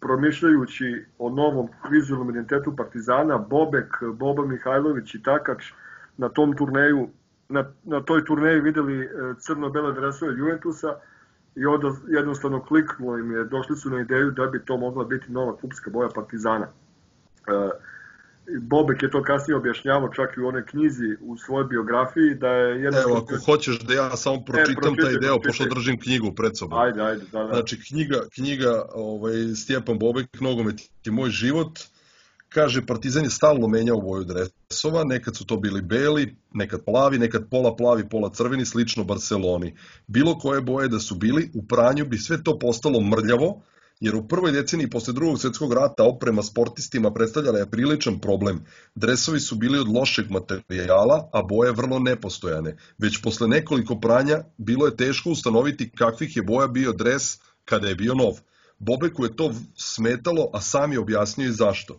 promišljajući o novom vizualnom identitetu Partizana, Bobek, Boba Mihajlović i Takač na tom turneju, na, na toj turneji videli e, crno-bele dresove Juventusa i onda jednostavno kliknulo im je, došli su na ideju da bi to mogla biti nova klubska boja Partizana. E, Bobek je to kasnije objašnjavao čak i u onoj knjizi u svojoj biografiji da je jedna Evo ako hoćeš da ja samo pročitam e, taj deo pročitaj. pošto držim knjigu pred sobom. Ajde, ajde, da, da. Znači knjiga knjiga ovaj Stjepan Bobek Nogomet je moj život. Kaže Partizan je stalno menjao boju dresova, nekad su to bili beli, nekad plavi, nekad pola plavi, pola crveni, slično Barceloni. Bilo koje boje da su bili, u pranju bi sve to postalo mrljavo, jer u prvoj deceniji posle drugog svetskog rata oprema sportistima predstavljala je priličan problem. Dresovi su bili od lošeg materijala, a boje vrlo nepostojane. Već posle nekoliko pranja bilo je teško ustanoviti kakvih je boja bio dres kada je bio nov. Bobeku je to smetalo, a sam je objasnio i zašto.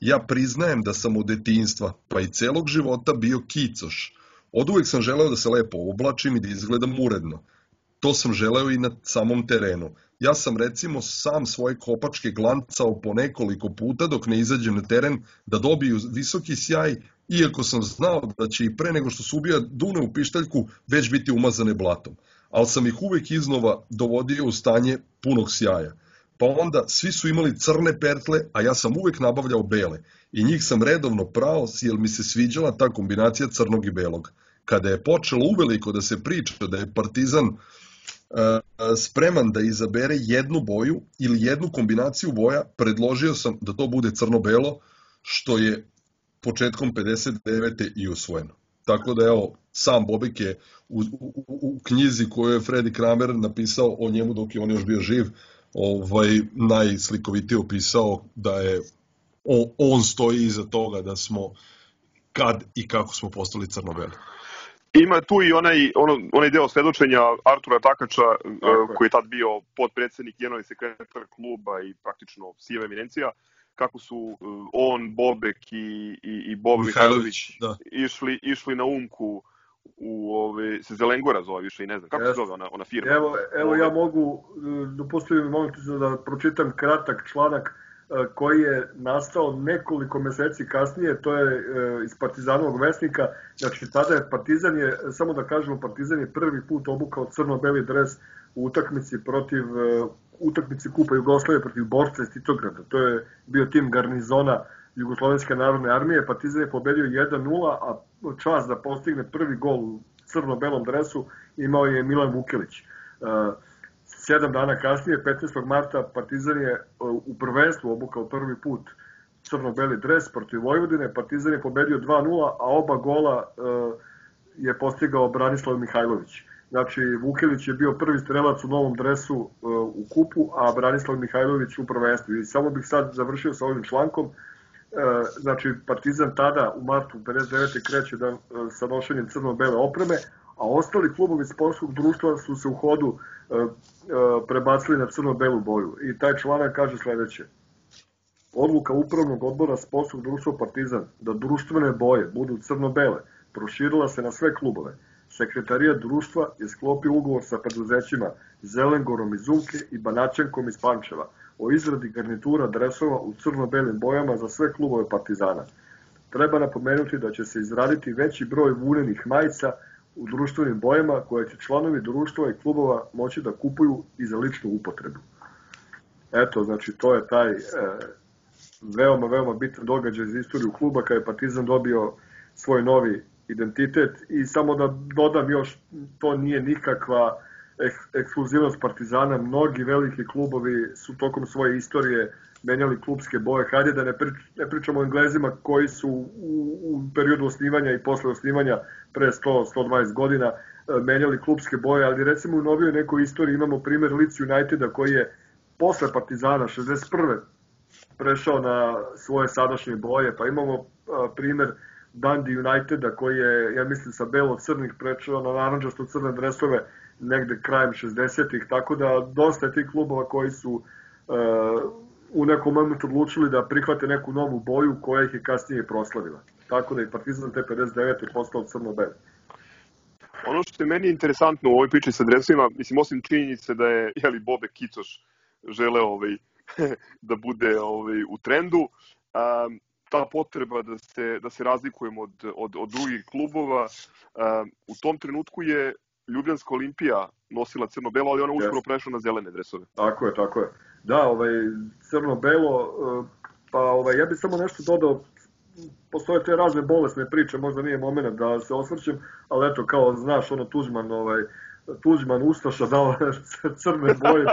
Ja priznajem da sam od detinstva, pa i celog života bio kicoš. Od uvek sam želeo da se lepo oblačim i da izgledam uredno. To sam želeo i na samom terenu. Ja sam recimo sam svoje kopačke glancao po nekoliko puta dok ne izađem na teren da dobiju visoki sjaj, iako sam znao da će i pre nego što su ubija dune u pištaljku već biti umazane blatom. Ali sam ih uvek iznova dovodio u stanje punog sjaja. Pa onda svi su imali crne pertle, a ja sam uvek nabavljao bele. I njih sam redovno prao, jer mi se sviđala ta kombinacija crnog i belog. Kada je počelo uveliko da se priča da je Partizan spreman da izabere jednu boju ili jednu kombinaciju boja, predložio sam da to bude crno-belo, što je početkom 59. i usvojeno. Tako da evo, sam Bobek je u, u, u knjizi koju je Freddy Kramer napisao o njemu dok je on još bio živ, ovaj, najslikovitije opisao da je on, on stoji iza toga da smo kad i kako smo postali crno-beli. Ima tu i onaj, ono, onaj deo svedočenja Artura Takača, uh, koji je tad bio podpredsednik jednoj sekretar kluba i praktično sijeva eminencija, kako su uh, on, Bobek i, i, i Bob Mihajlović da. išli, išli na umku u ove se Zelengora zove više i ne znam kako se zove ona ona firma. Evo evo ja mogu dopustite mi molim da pročitam kratak članak koji je nastao nekoliko meseci kasnije, to je e, iz Partizanovog vesnika, znači tada je Partizan je, samo da kažemo, Partizan je prvi put obukao crno-beli dres u utakmici protiv e, utakmici Kupa Jugoslavije protiv borca iz Titograda. To je bio tim garnizona Jugoslovenske narodne armije. Partizan je pobedio 1-0, a čas da postigne prvi gol u crno-belom dresu imao je Milan Vukelić. Uh, sedam dana kasnije, 15. marta, Partizan je uh, u prvenstvu obukao prvi put crno-beli dres protiv Vojvodine. Partizan je pobedio 2-0, a oba gola uh, je postigao Branislav Mihajlović. Znači, Vukelić je bio prvi strelac u novom dresu u kupu, a Branislav Mihajlović u prvenstvu. I samo bih sad završio sa ovim člankom. Znači, Partizan tada u martu 59. kreće da, sa nošenjem crno-bele opreme, a ostali klubovi sportskog društva su se u hodu e, e, prebacili na crno-belu boju. I taj članak kaže sledeće. Odluka upravnog odbora sportskog društva Partizan da društvene boje budu crno-bele proširila se na sve klubove. Sekretarija društva je sklopio ugovor sa preduzećima Zelengorom iz Umke i Banačenkom iz Pančeva o izradi garnitura dresova u crno-belim bojama za sve klubove Partizana. Treba napomenuti da će se izraditi veći broj vunenih majica u društvenim bojama koje će članovi društva i klubova moći da kupuju i za ličnu upotrebu. Eto, znači, to je taj e, veoma, veoma bitan događaj za istoriju kluba kada je Partizan dobio svoj novi identitet i samo da dodam još, to nije nikakva ek, ekskluzivnost Partizana, mnogi veliki klubovi su tokom svoje istorije menjali klubske boje. Hajde da ne, prič, ne pričamo o Englezima koji su u, u periodu osnivanja i posle osnivanja pre 100-120 godina e, menjali klubske boje, ali recimo u novijoj nekoj istoriji imamo primer Leeds Uniteda koji je posle Partizana 61. prešao na svoje sadašnje boje, pa imamo e, primer Dundee Uniteda koji je, ja mislim, sa belo-crnih prešao na naranđasto-crne dresove negde krajem 60-ih, tako da dosta je tih klubova koji su uh, u nekom momentu odlučili da prihvate neku novu boju koja ih je kasnije proslavila. Tako da je Partizan te 59. postao crno-bel. Ono što je meni interesantno u ovoj priči sa dresovima, mislim, osim činjenice da je jeli, Bobe Kicoš želeo ovaj, *laughs* da bude ovaj, u trendu, um, ta potreba da se, da se razlikujemo od, od, od drugih klubova, um, u tom trenutku je Ljubljanska olimpija nosila crno-belo, ali ona uskoro yes. prešla na zelene dresove. Tako je, tako je. Da, ovaj, crno-belo, e, pa ovaj, ja bih samo nešto dodao, postoje te razne bolesne priče, možda nije moment da se osvrćem, ali eto, kao znaš, ono Tuđman, ovaj, Tuđman Ustaša dao *laughs* crne boje,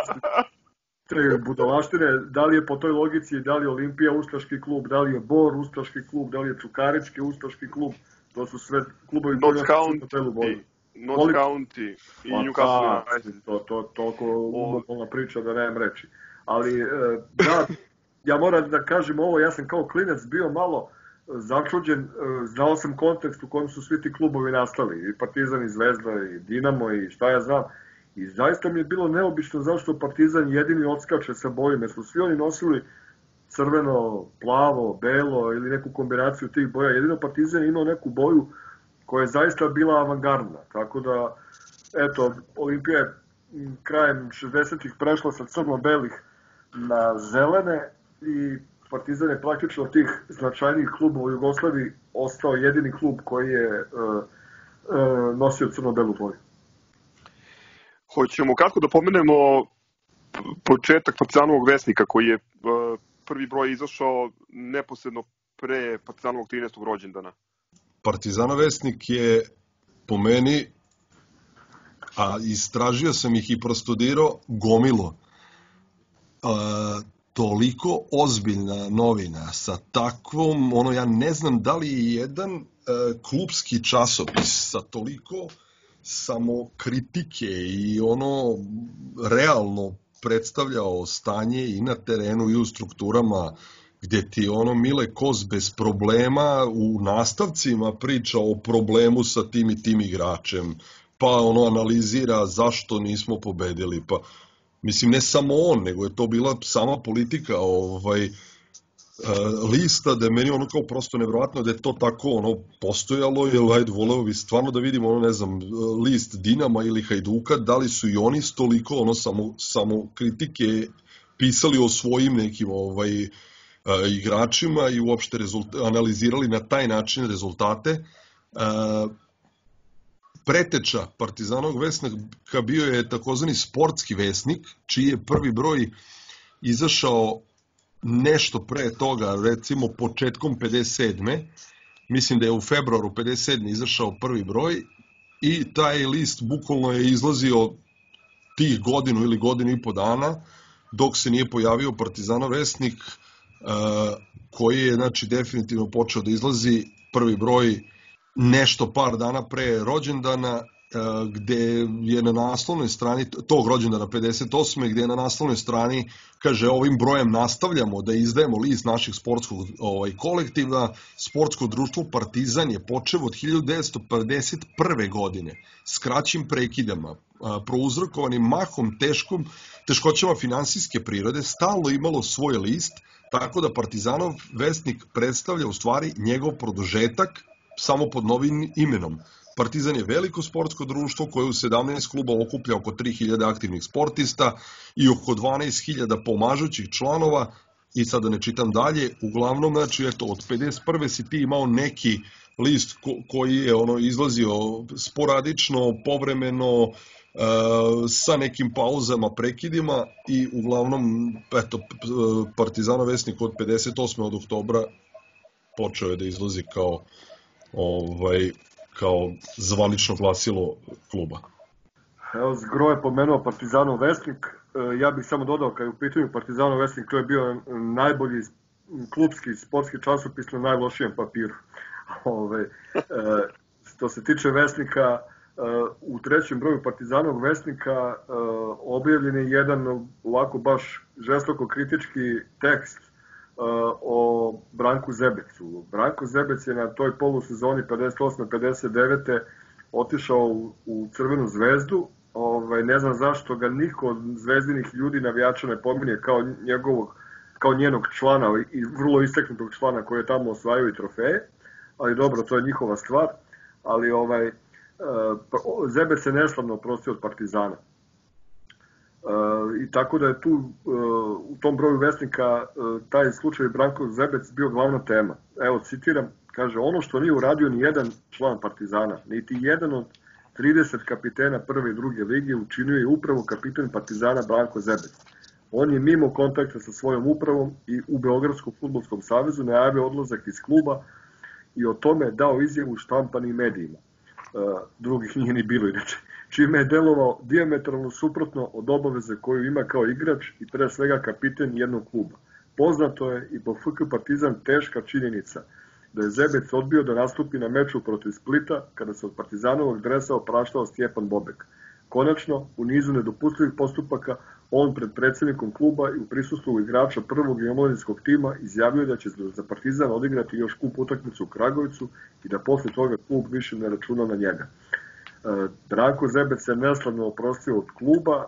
te budalaštine, da li je po toj logici, da li je Olimpija Ustaški klub, da li je Bor Ustaški klub, da li je Čukarički Ustaški klub, to su sve klubovi North County, North Koliko... County i pa, Newcastle United. To, to, toliko umotna priča da nemam reči. Ali, e, da, ja moram da kažem ovo, ja sam kao klinac bio malo začuđen, e, znao sam kontekst u kojem su svi ti klubovi nastali, i Partizan, i Zvezda, i Dinamo, i šta ja znam. I zaista mi je bilo neobično zašto Partizan jedini odskače sa bojima, jer su svi oni nosili crveno, plavo, belo ili neku kombinaciju tih boja. Jedino Partizan je imao neku boju koja je zaista bila avangardna. Tako da, eto, Olimpija je krajem 60-ih prešla sa crno-belih na zelene i Partizan je praktično od tih značajnijih klubova u Jugoslaviji ostao jedini klub koji je uh, uh, nosio crno-belu boju. Hoćemo kako da pomenemo početak Partizanovog vesnika koji je uh, prvi broj izašao neposredno pre Partizanovog 13. rođendana. Partizanov vesnik je po meni, a istražio sam ih i prostudirao, gomilo. Toliko ozbiljna novina sa takvom, ono ja ne znam da li je jedan e, klubski časopis sa toliko samo kritike i ono realno predstavljao stanje i na terenu i u strukturama gde ti ono Mile Kos bez problema u nastavcima priča o problemu sa tim i tim igračem, pa ono analizira zašto nismo pobedili, pa mislim ne samo on, nego je to bila sama politika ovaj, e, lista da je meni ono kao prosto nevrovatno da je to tako ono postojalo, jer ajde voleo bi stvarno da vidimo ono ne znam list Dinama ili Hajduka, da li su i oni stoliko ono samo, samo kritike pisali o svojim nekim ovaj, a, igračima i uopšte rezulta, analizirali na taj način rezultate. Preteča Partizanog vesnika bio je takozvani sportski vesnik, čiji je prvi broj izašao nešto pre toga, recimo početkom 57. Mislim da je u februaru 57. izašao prvi broj i taj list bukvalno je izlazio tih godinu ili godinu i po dana dok se nije pojavio Partizanov vesnik koji je znači definitivno počeo da izlazi prvi broj nešto par dana pre rođendana gde je na naslovnoj strani tog rođendana 58. gde je na naslovnoj strani kaže ovim brojem nastavljamo da izdajemo list naših sportskog ovaj kolektiva sportsko društvo Partizan je počeo od 1951. godine s kraćim prekidama prouzrokovanim mahom teškom teškoćama finansijske prirode stalno imalo svoj list tako da Partizanov vesnik predstavlja u stvari njegov produžetak samo pod novim imenom Partizan je veliko sportsko društvo koje u 17 kluba okuplja oko 3000 aktivnih sportista i oko 12.000 pomažućih članova i sada da ne čitam dalje, uglavnom, znači, eto, od 51. si ti imao neki list ko, koji je ono izlazio sporadično, povremeno, uh, sa nekim pauzama, prekidima i uglavnom, eto, Partizano Vesnik od 58. od oktobra počeo je da izlazi kao ovaj kao zvanično glasilo kluba. Evo, Zgro je pomenuo Partizanov Vesnik. E, ja bih samo dodao, kad je u pitanju Partizanov Vesnik, to je bio najbolji klubski sportski časopis na najlošijem papiru. *laughs* Ove, e, što se tiče Vesnika, e, u trećem broju Partizanog Vesnika objavljen je jedan ovako baš žestoko kritički tekst o Branku Zebecu. Branko Zebec je na toj polusezoni 58-59. otišao u, Crvenu zvezdu. Ovaj, ne znam zašto ga niko od zvezdinih ljudi navijača ne pominje kao njegovog kao njenog člana i vrlo isteknutog člana koji je tamo osvajao i trofeje, ali dobro, to je njihova stvar, ali ovaj, Zebec se neslavno oprostio od Partizana. I tako da je tu u tom broju vesnika taj slučaj Branko Zebec bio glavna tema. Evo, citiram, kaže, ono što nije uradio ni jedan član Partizana, niti jedan od 30 kapitena prve i druge lige učinio je upravo kapiten Partizana Branko Zebec. On je mimo kontakta sa svojom upravom i u Beogradskom futbolskom savezu najavio odlazak iz kluba i o tome dao izjavu štampanim medijima. Drugih nije ni bilo inače čime je delovao diametralno suprotno od obaveze koju ima kao igrač i pre svega kapiten jednog kluba. Poznato je i po FK Partizan teška činjenica da je Zebec odbio da nastupi na meču protiv Splita kada se od Partizanovog dresa opraštao Stjepan Bobek. Konačno, u nizu nedopustivih postupaka, on pred predsednikom kluba i u prisustvu igrača prvog i omladinskog tima izjavio da će za Partizan odigrati još kup utakmicu u Kragovicu i da posle toga klub više ne računa na njega. Branko Zebec se neslavno oprostio od kluba,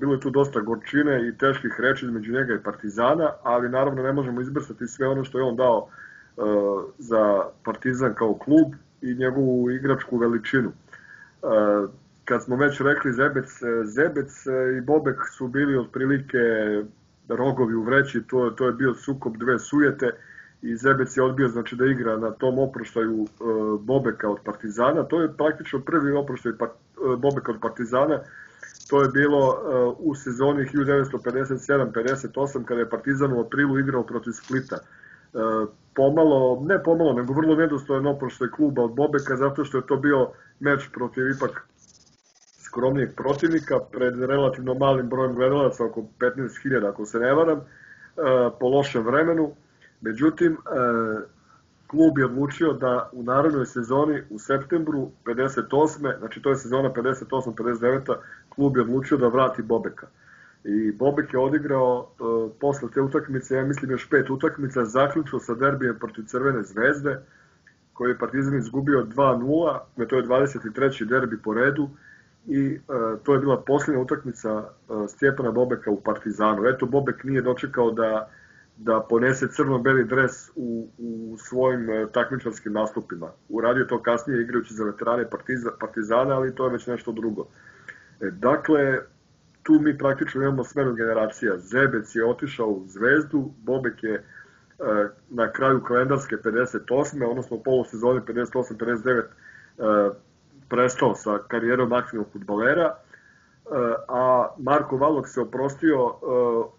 bilo je tu dosta gorčine i teških reči između njega i Partizana, ali naravno ne možemo izbrsati sve ono što je on dao uh, za Partizan kao klub i njegovu igračku veličinu. Kad smo već rekli Zebec, Zebec i Bobek su bili otprilike rogovi u vreći, to, to je bio sukob dve sujete, i Zebec je odbio znači da igra na tom oproštaju e, Bobeka od Partizana. To je praktično prvi oproštaj pa, e, Bobeka od Partizana. To je bilo e, u sezoni 1957-58 kada je Partizan u aprilu igrao protiv Splita. Pomalo, ne pomalo, nego vrlo nedostojan oproštaj kluba od Bobeka zato što je to bio meč protiv ipak skromnijeg protivnika pred relativno malim brojem gledalaca, oko 15.000 ako se ne varam, po lošem vremenu Međutim, e, klub je odlučio da u narodnoj sezoni u septembru 58. znači to je sezona 58-59. klub je odlučio da vrati Bobeka. I Bobek je odigrao uh, posle te utakmice, ja mislim još pet utakmica, zaključio sa derbijem protiv Crvene zvezde, koji je Partizan izgubio 2-0, to je 23. derbi po redu, i uh, to je bila posljednja utakmica uh, Stjepana Bobeka u Partizanu. Eto, Bobek nije dočekao da da ponese crno-beli dres u, u svojim e, takmičarskim nastupima. Uradio to kasnije igrajući za veterane partiza, Partizana, ali to je već nešto drugo. E, dakle, tu mi praktično imamo smenu generacija. Zebec je otišao u Zvezdu, Bobek je uh, na kraju kalendarske 58. odnosno polusezone 58-59 uh, prestao sa karijerom aktivnog futbolera, a Marko Valok se oprostio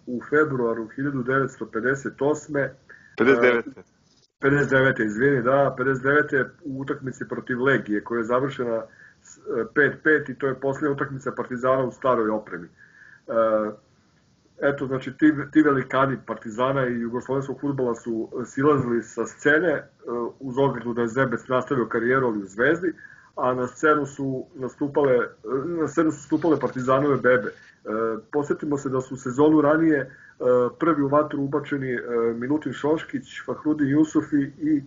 u februaru 1958. 59. 59. izvini, da, 59. u utakmici protiv Legije koja je završena 5-5 i to je posljednja utakmica Partizana u staroj opremi. Eto, znači ti, ti velikani Partizana i jugoslovenskog futbola su silazili sa scene uz ogradu da je Zebec nastavio karijeru u Zvezdi, a na scenu su nastupale, na scenu su stupale partizanove bebe. E, posetimo se da su sezonu ranije e, prvi u vatru ubačeni e, Minutin Šoškić, Fahrudin Jusufi i e,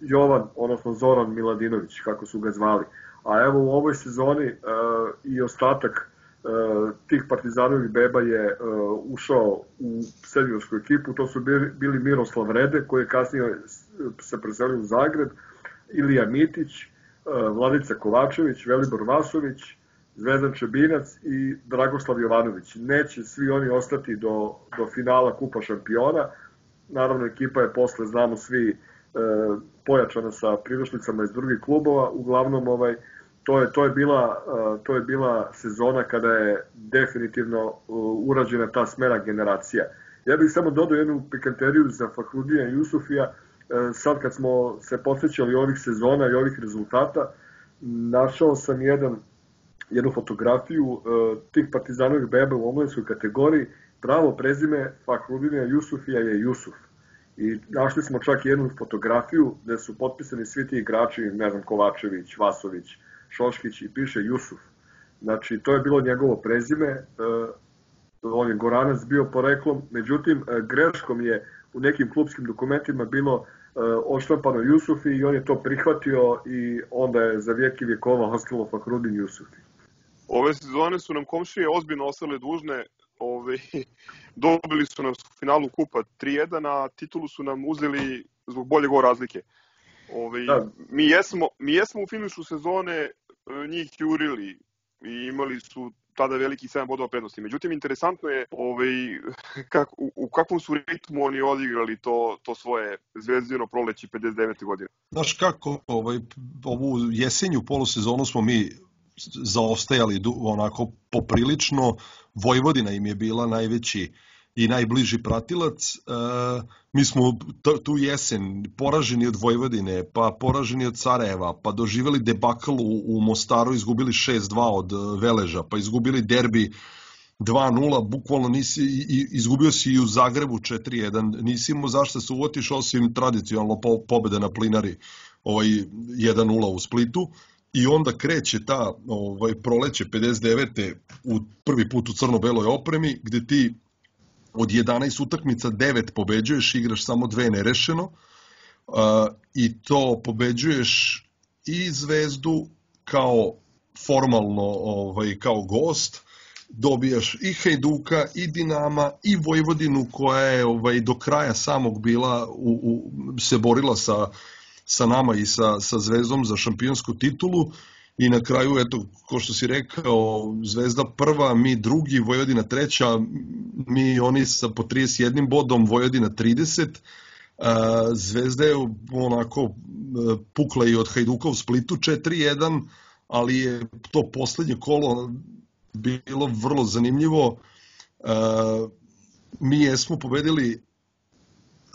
Jovan, odnosno Zoran Miladinović, kako su ga zvali. A evo u ovoj sezoni e, i ostatak e, tih partizanovih beba je e, ušao u seniorsku ekipu, to su bili, bili Miroslav Rede, koji je kasnije se preselio u Zagreb, Ilija Mitić, e, Vladica Kovačević, Velibor Vasović, Zvezdan Čebinac i Dragoslav Jovanović. Neće svi oni ostati do, do finala Kupa šampiona. Naravno, ekipa je posle, znamo svi, e, pojačana sa pridošlicama iz drugih klubova. Uglavnom, ovaj, to je, to je, bila, e, to je bila sezona kada je definitivno urađena ta smera generacija. Ja bih samo dodao jednu pikanteriju za Fahrudija Jusufija, E, sad kad smo se posvećali ovih sezona i ovih rezultata, našao sam jedan, jednu fotografiju uh, tih partizanovih beba u omladinskoj kategoriji, pravo prezime Fahrudina Jusufija je Jusuf. I našli smo čak jednu fotografiju gde su potpisani svi ti igrači, ne znam, Kovačević, Vasović, Šoškić i piše Jusuf. Znači, to je bilo njegovo prezime, uh, on je Goranac bio poreklom, međutim, greškom je u nekim klubskim dokumentima bilo uh, oštampano Jusufi i on je to prihvatio i onda je za vijek i vjekova ostalo Fahrudin Jusufi. Ove sezone su nam komšije ozbiljno ostale dužne, ove, *laughs* dobili su nas u finalu kupa 3-1, a titulu su nam uzeli zbog bolje go razlike. Ove, da. mi, jesmo, mi jesmo u finišu sezone e, njih jurili i imali su tada veliki 7 bodova prednosti. Međutim, interesantno je ovaj, *laughs* kak, u, u kakvom su ritmu oni odigrali to, to svoje zvezdino proleći 59. godine. Znaš kako, ovaj, ovu jesenju polusezonu smo mi zaostajali onako poprilično, Vojvodina im je bila najveći i najbliži pratilac. E, mi smo tu jesen poraženi od Vojvodine, pa poraženi od Sarajeva, pa doživeli debakl u, Mostaru, izgubili 6-2 od e, Veleža, pa izgubili derbi 2-0, bukvalno nisi, izgubio si i u Zagrebu 4-1, nisi imao zašto se uvotiš osim tradicionalno po, pobede na plinari ovaj 1-0 u Splitu i onda kreće ta ovaj proleće 59. u prvi put u crno-beloj opremi gde ti od 11 utakmica 9 pobeđuješ, igraš samo dve nerešeno uh, i to pobeđuješ i Zvezdu kao formalno ovaj kao gost, dobijaš i Hajduka i Dinama i Vojvodinu koja je ovaj do kraja samog bila u, u, se borila sa sa nama i sa sa Zvezdom za šampionsku titulu i na kraju, eto, ko što si rekao, Zvezda prva, mi drugi, Vojvodina treća, mi oni sa po 31 bodom, Vojvodina 30, Zvezda je onako pukla i od Hajduka u Splitu 4-1, ali je to poslednje kolo bilo vrlo zanimljivo. Mi jesmo pobedili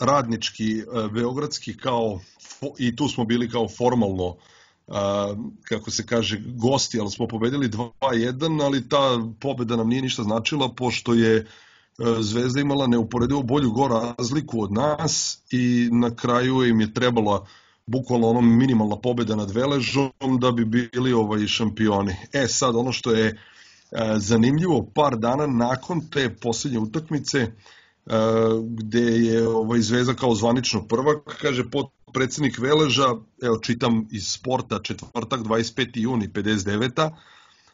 radnički beogradski kao i tu smo bili kao formalno a, kako se kaže, gosti, ali smo pobedili 2-1, ali ta pobeda nam nije ništa značila, pošto je e, Zvezda imala neuporedivo bolju go razliku od nas i na kraju im je trebala bukvalno ono minimalna pobeda nad Veležom da bi bili ovaj šampioni. E sad ono što je e, zanimljivo par dana nakon te poslednje utakmice gde je ovaj Zvezda kao zvanično prvak kaže pot predsednik Veleža, evo čitam iz sporta, četvrtak 25. juni 59.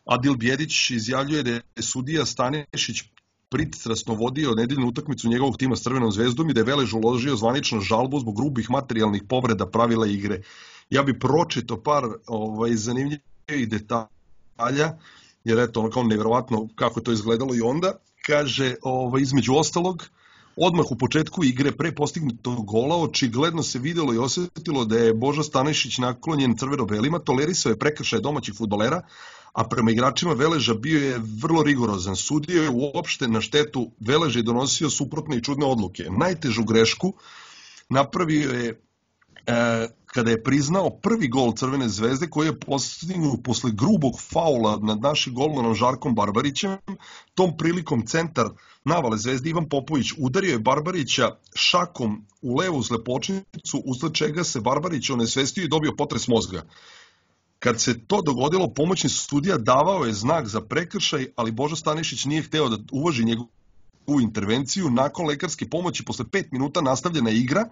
Adil Bjedić izjavljuje da je sudija Stanešić pristrasno vodio nedeljnu utakmicu njegovog tima s Crvenom zvezdom i da je Velež uložio zvanično žalbu zbog grubih materijalnih povreda pravila igre. Ja bih pročito par ovaj, zanimljivih detalja jer eto, ono kao nevjerovatno kako to izgledalo i onda, kaže, ovaj, između ostalog, odmah u početku igre pre postignutog gola očigledno se videlo i osetilo da je Boža Stanišić naklonjen crveno-belima, tolerisao je prekršaje domaćih futbolera, a prema igračima Veleža bio je vrlo rigorozan. Sudio je uopšte na štetu Veleža i donosio suprotne i čudne odluke. Najtežu grešku napravio je kada je priznao prvi gol Crvene zvezde koji je postignut posle grubog faula nad našim golmanom Žarkom Barbarićem. Tom prilikom centar navale zvezde Ivan Popović udario je Barbarića šakom u levu zlepočnicu, usled čega se Barbarić onesvestio i dobio potres mozga. Kad se to dogodilo, pomoćni sudija davao je znak za prekršaj, ali Božo Stanišić nije hteo da uvaži njegovu intervenciju. Nakon lekarske pomoći, posle 5 minuta nastavljena igra,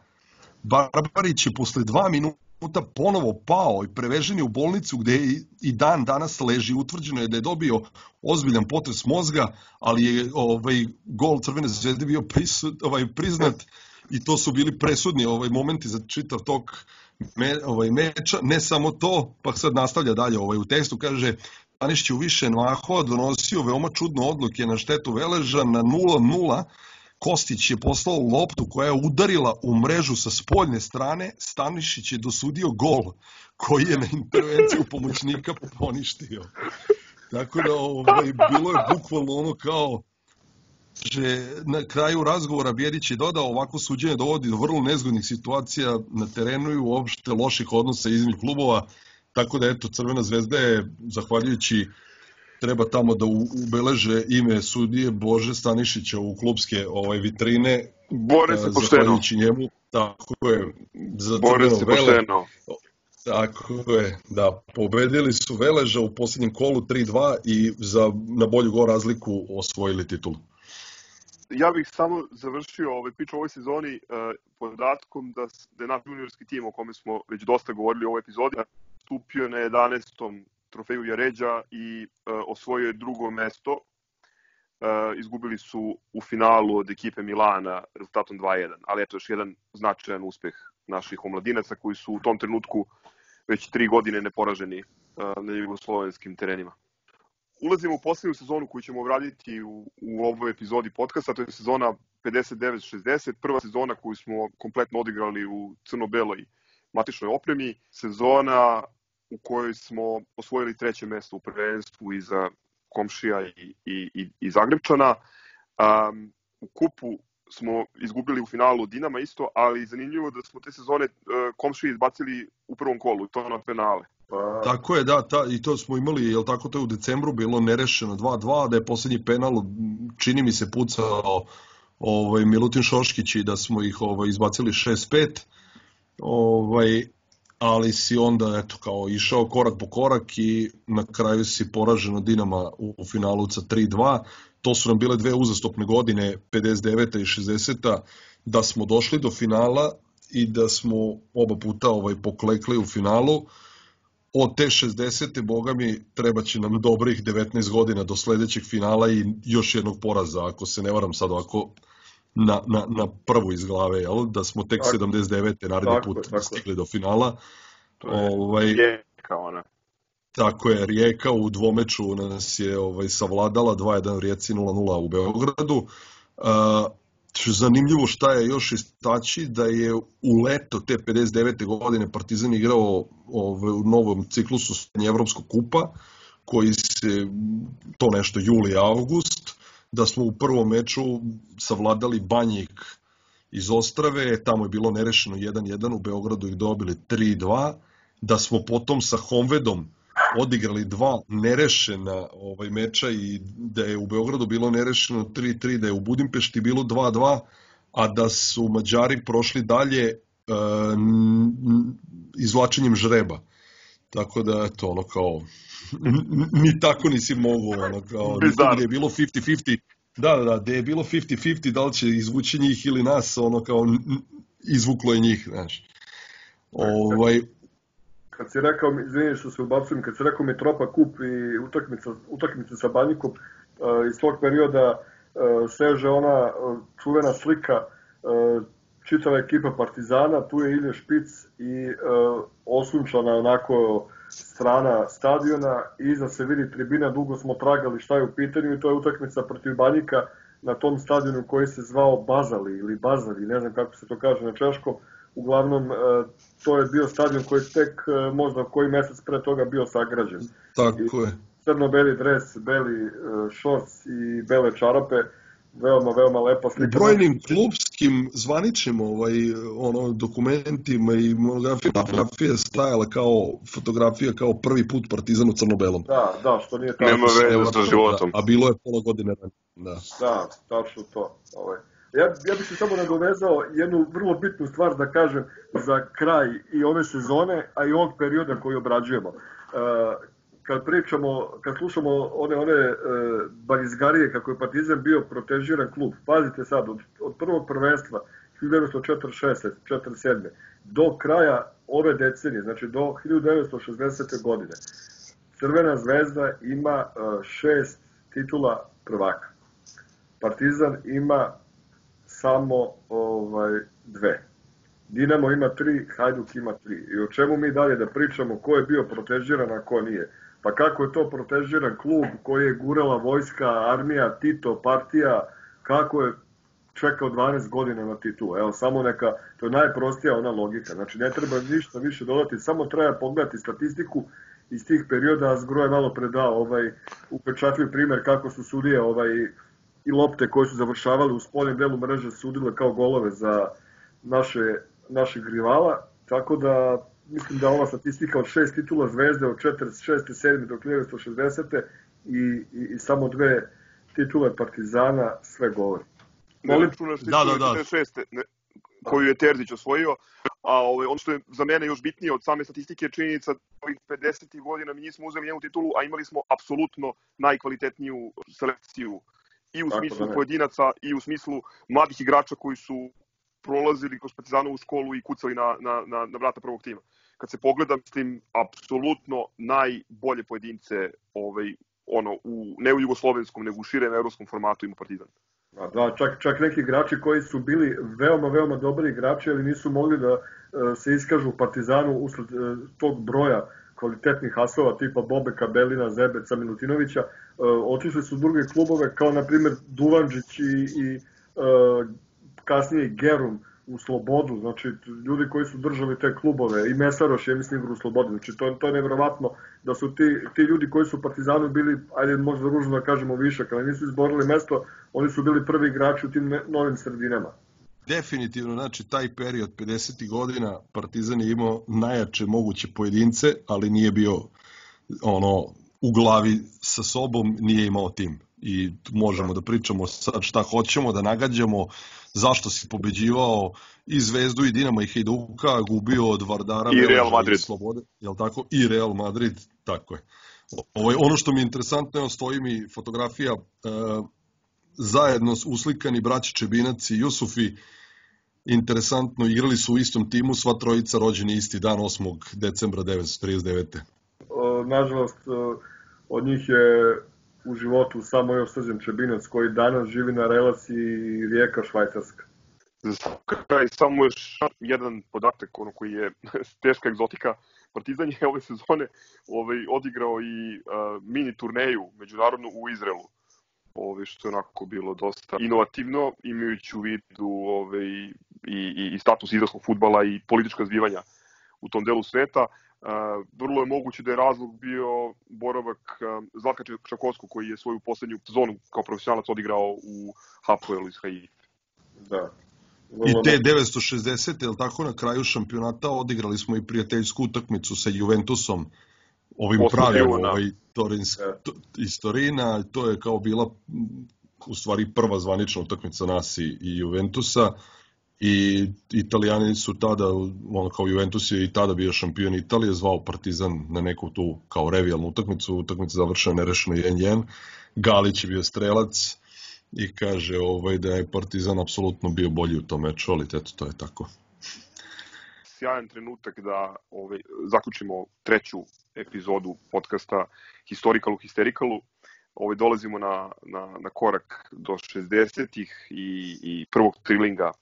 Barbarić je posle dva minuta ponovo pao i prevežen je u bolnicu gde i dan danas leži. Utvrđeno je da je dobio ozbiljan potres mozga, ali je ovaj gol Crvene zvezde bio prisut, ovaj, priznat i to su bili presudni ovaj momenti za čitav tok me, ovaj, meča. Ne samo to, pa sad nastavlja dalje ovaj, u tekstu, kaže Anišić u više nahova donosio veoma čudne odluke na štetu Veleža na 0-0 Kostić je poslao loptu koja je udarila u mrežu sa spoljne strane, Stanišić je dosudio gol koji je na intervenciju pomoćnika poništio. Tako da ovaj, bilo je bukvalno ono kao že na kraju razgovora Bjedić je dodao ovako suđenje dovodi do vrlo nezgodnih situacija na terenu i uopšte loših odnosa između klubova, tako da eto Crvena zvezda je zahvaljujući treba tamo da ubeleže ime sudije Bože Stanišića u klubske ovaj vitrine. Bore se pošteno. njemu, tako je. Za Bore se vele, pošteno. Tako je, da. Pobedili su Veleža u poslednjem kolu 3-2 i za, na bolju go razliku osvojili titulu. Ja bih samo završio ovaj priču o ovoj sezoni uh, podatkom da, da je naš juniorski tim o kome smo već dosta govorili u ovoj epizodi stupio na 11 trofeju Jaređa i uh, osvojio je drugo mesto. Uh, izgubili su u finalu od ekipe Milana rezultatom 2-1, ali eto još jedan značajan uspeh naših omladinaca koji su u tom trenutku već tri godine neporaženi uh, na jugoslovenskim terenima. Ulazimo u poslednju sezonu koju ćemo obraditi u, u ovoj epizodi podcasta, to je sezona 59-60, prva sezona koju smo kompletno odigrali u crno-beloj matičnoj opremi, sezona u kojoj smo osvojili treće mesto u prvenstvu iza komšija i, i, i, i Zagrebčana. Um, u kupu smo izgubili u finalu Dinama isto, ali zanimljivo da smo te sezone uh, komšije izbacili u prvom kolu, to na penale. Pa... Tako je, da, ta, i to smo imali, jel tako to je u decembru bilo nerešeno 2-2, da je poslednji penal, čini mi se, pucao ovaj, Milutin Šoškić i da smo ih ovaj, izbacili 6-5. Ovaj, ali si onda eto kao išao korak po korak i na kraju si poražen od Dinama u, u finalu sa 3-2. To su nam bile dve uzastopne godine, 59. i 60. da smo došli do finala i da smo oba puta ovaj poklekli u finalu. Od te 60. boga mi treba će nam dobrih 19 godina do sledećeg finala i još jednog poraza, ako se ne varam sad ovako na, na, na prvu iz glave, jel? da smo tek tako, 79. naredni put tako. stigli do finala. To je ovaj, Rijeka ona. Tako je, Rijeka u dvomeču nas je ovaj, savladala 2-1 Rijeci 0-0 u Beogradu. Uh, zanimljivo šta je još istaći da je u leto te 59. godine Partizan igrao ovaj, u novom ciklusu Evropskog kupa koji se to nešto juli august da smo u prvom meču savladali Banjik iz Ostrave, tamo je bilo nerešeno 1-1, u Beogradu ih dobili 3-2, da smo potom sa Honvedom odigrali dva nerešena ovaj meča i da je u Beogradu bilo nerešeno 3-3, da je u Budimpešti bilo 2-2, a da su Mađari prošli dalje uh, izvlačenjem žreba. Tako da, eto, ono kao, ni tako nisi mogu, ono kao, gde je bilo 50-50, da, da, da, gde je bilo 50-50, da li će izvući njih ili nas, ono kao, izvuklo je njih, znaš. Ovaj, kad si rekao, izvini što se ubacujem, kad si rekao Mitropa Kup i utakmica, utakmica sa Banjikom, uh, iz tog perioda uh, seže ona uh, čuvena slika uh, čitava ekipa Partizana, tu je Ilja Špic i uh, osunčana onako strana stadiona iza se vidi tribina, dugo smo tragali šta je u pitanju i to je utakmica protiv Banjika na tom stadionu koji se zvao Bazali ili Bazali, ne znam kako se to kaže na češkom. Uglavnom, e, to je bio stadion koji je tek e, možda koji mesec pre toga bio sagrađen. Tako je. Crno-beli dres, beli šorc i bele čarape veoma, veoma lepa slika. U brojnim klubskim zvaničnim ovaj, ono, dokumentima i monografija fotografija stajala kao fotografija kao prvi put Partizan u crno-belom. Da, da, što nije tako. Nema veze sa životom. Da, a bilo je pola godine ranije. Da. Da, tačno to. Ovaj. Ja, ja bih se samo nadovezao jednu vrlo bitnu stvar da kažem za kraj i ove sezone, a i ovog perioda koji obrađujemo. Uh, kad pričamo, kad slušamo one one e, kako je Partizan bio protežiran klub, pazite sad, od, od prvog prvenstva 1946. 47. do kraja ove decenije, znači do 1960. godine, Crvena zvezda ima e, šest titula prvaka. Partizan ima samo ovaj dve. Dinamo ima tri, Hajduk ima tri. I o čemu mi dalje da pričamo, ko je bio protežiran, a ko nije. Pa kako je to protežiran klub koji je gurala vojska, armija, Tito, partija, kako je čekao 12 godina na titulu. Evo, samo neka, to je najprostija ona logika. Znači, ne treba ništa više dodati, samo treba pogledati statistiku iz tih perioda, a Zgro je malo predao ovaj, upečatljiv primer kako su sudije ovaj, i lopte koje su završavali u spoljem delu mreže sudile kao golove za naše, naših rivala, tako da mislim da ova statistika od šest titula Zvezde od 46. 7. do 1960. I, i, i samo dve titule Partizana sve govori. Molim čunaš da, da, da. Šeste, ne, koju je Terzić osvojio, a ovaj, ono što je za mene još bitnije od same statistike je činjenica da ovih 50. godina mi nismo uzeli njenu titulu, a imali smo apsolutno najkvalitetniju selekciju i u Tako smislu da pojedinaca i u smislu mladih igrača koji su prolazili kroz Partizanovu školu i kucali na, na, na, na vrata prvog tima. Kad se pogleda, mislim, apsolutno najbolje pojedince ovaj, ono, u, ne u jugoslovenskom, nego u širem evropskom formatu ima Partizan. Da, da, čak, čak neki igrači koji su bili veoma, veoma dobri igrači, ali nisu mogli da uh, se iskažu u Partizanu usled uh, tog broja kvalitetnih asova tipa Bobeka, Belina, Zebeca, Milutinovića, uh, otišli su druge klubove kao na primjer Duvanđić i, i uh, kasnije Gerum u Slobodu, znači ljudi koji su držali te klubove i Mesaroš je mislim u Slobodi, znači to, to je nevjerovatno da su ti, ti ljudi koji su Partizanu bili, ajde možda ružno da kažemo višak, ali nisu izborili mesto, oni su bili prvi igrači u tim novim sredinama. Definitivno, znači taj period 50. godina Partizan je imao najjače moguće pojedince, ali nije bio ono u glavi sa sobom, nije imao tim i možemo da pričamo sad šta hoćemo, da nagađamo zašto si pobeđivao i Zvezdu i Dinamo i Hejduka, gubio od Vardara i Real Madrid. Slobode, jel tako? I Real Madrid, tako je. Ovo ono što mi je interesantno, evo stoji mi fotografija e, zajedno uslikani braći Čebinac i Jusufi, interesantno, igrali su u istom timu, sva trojica rođeni isti dan, 8. decembra 1939. Nažalost, od njih je u životu samo još Srđan Čebinac koji danas živi na relaciji Rijeka Švajcarska. Za kraj samo još jedan podatak ono koji je *laughs* teška egzotika. Partizan je ove sezone ovaj, odigrao i uh, mini turneju međunarodnu u Izraelu ovaj, što je onako bilo dosta inovativno, imajući u vidu ovaj, i, i, i status izraelskog futbala i politička zbivanja u tom delu sveta. Uh, vrlo je moguće da je razlog bio boravak uh, Zlatka Čakovskog koji je svoju poslednju sezonu kao profesionalac odigrao u Hapoelu iz Haifa. Da. I te 960. je tako, na kraju šampionata odigrali smo i prijateljsku utakmicu sa Juventusom, ovim pravim, ovaj Torinsk, ja. to, iz Torina, to je kao bila u stvari prva zvanična utakmica nas i, i Juventusa i italijani su tada, ono kao Juventus je i tada bio šampion Italije, zvao Partizan na neku tu kao revijalnu utakmicu, utakmica završena nerešeno 1-1, Galić je bio strelac i kaže ovaj, da je Partizan apsolutno bio bolji u tom meču, ali eto, to je tako. Sjajan trenutak da ovaj, zaključimo treću epizodu podcasta Historikalu Histerikalu. Ovaj, dolazimo na, na, na korak do 60-ih i, i prvog trilinga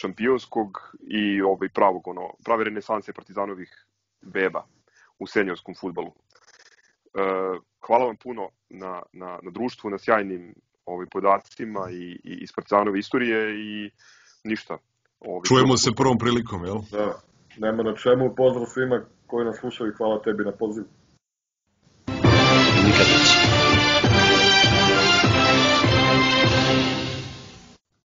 šampionskog i ovaj pravog ono prave renesanse Partizanovih beba u seniorskom futbalu. E, hvala vam puno na, na, na društvu, na sjajnim ovaj, podacima i, i iz Partizanove istorije i ništa. Ovaj, Čujemo se prvom prilikom, jel? Da, nema na čemu. Pozdrav svima koji nas slušaju i hvala tebi na pozivu. Nikad neće.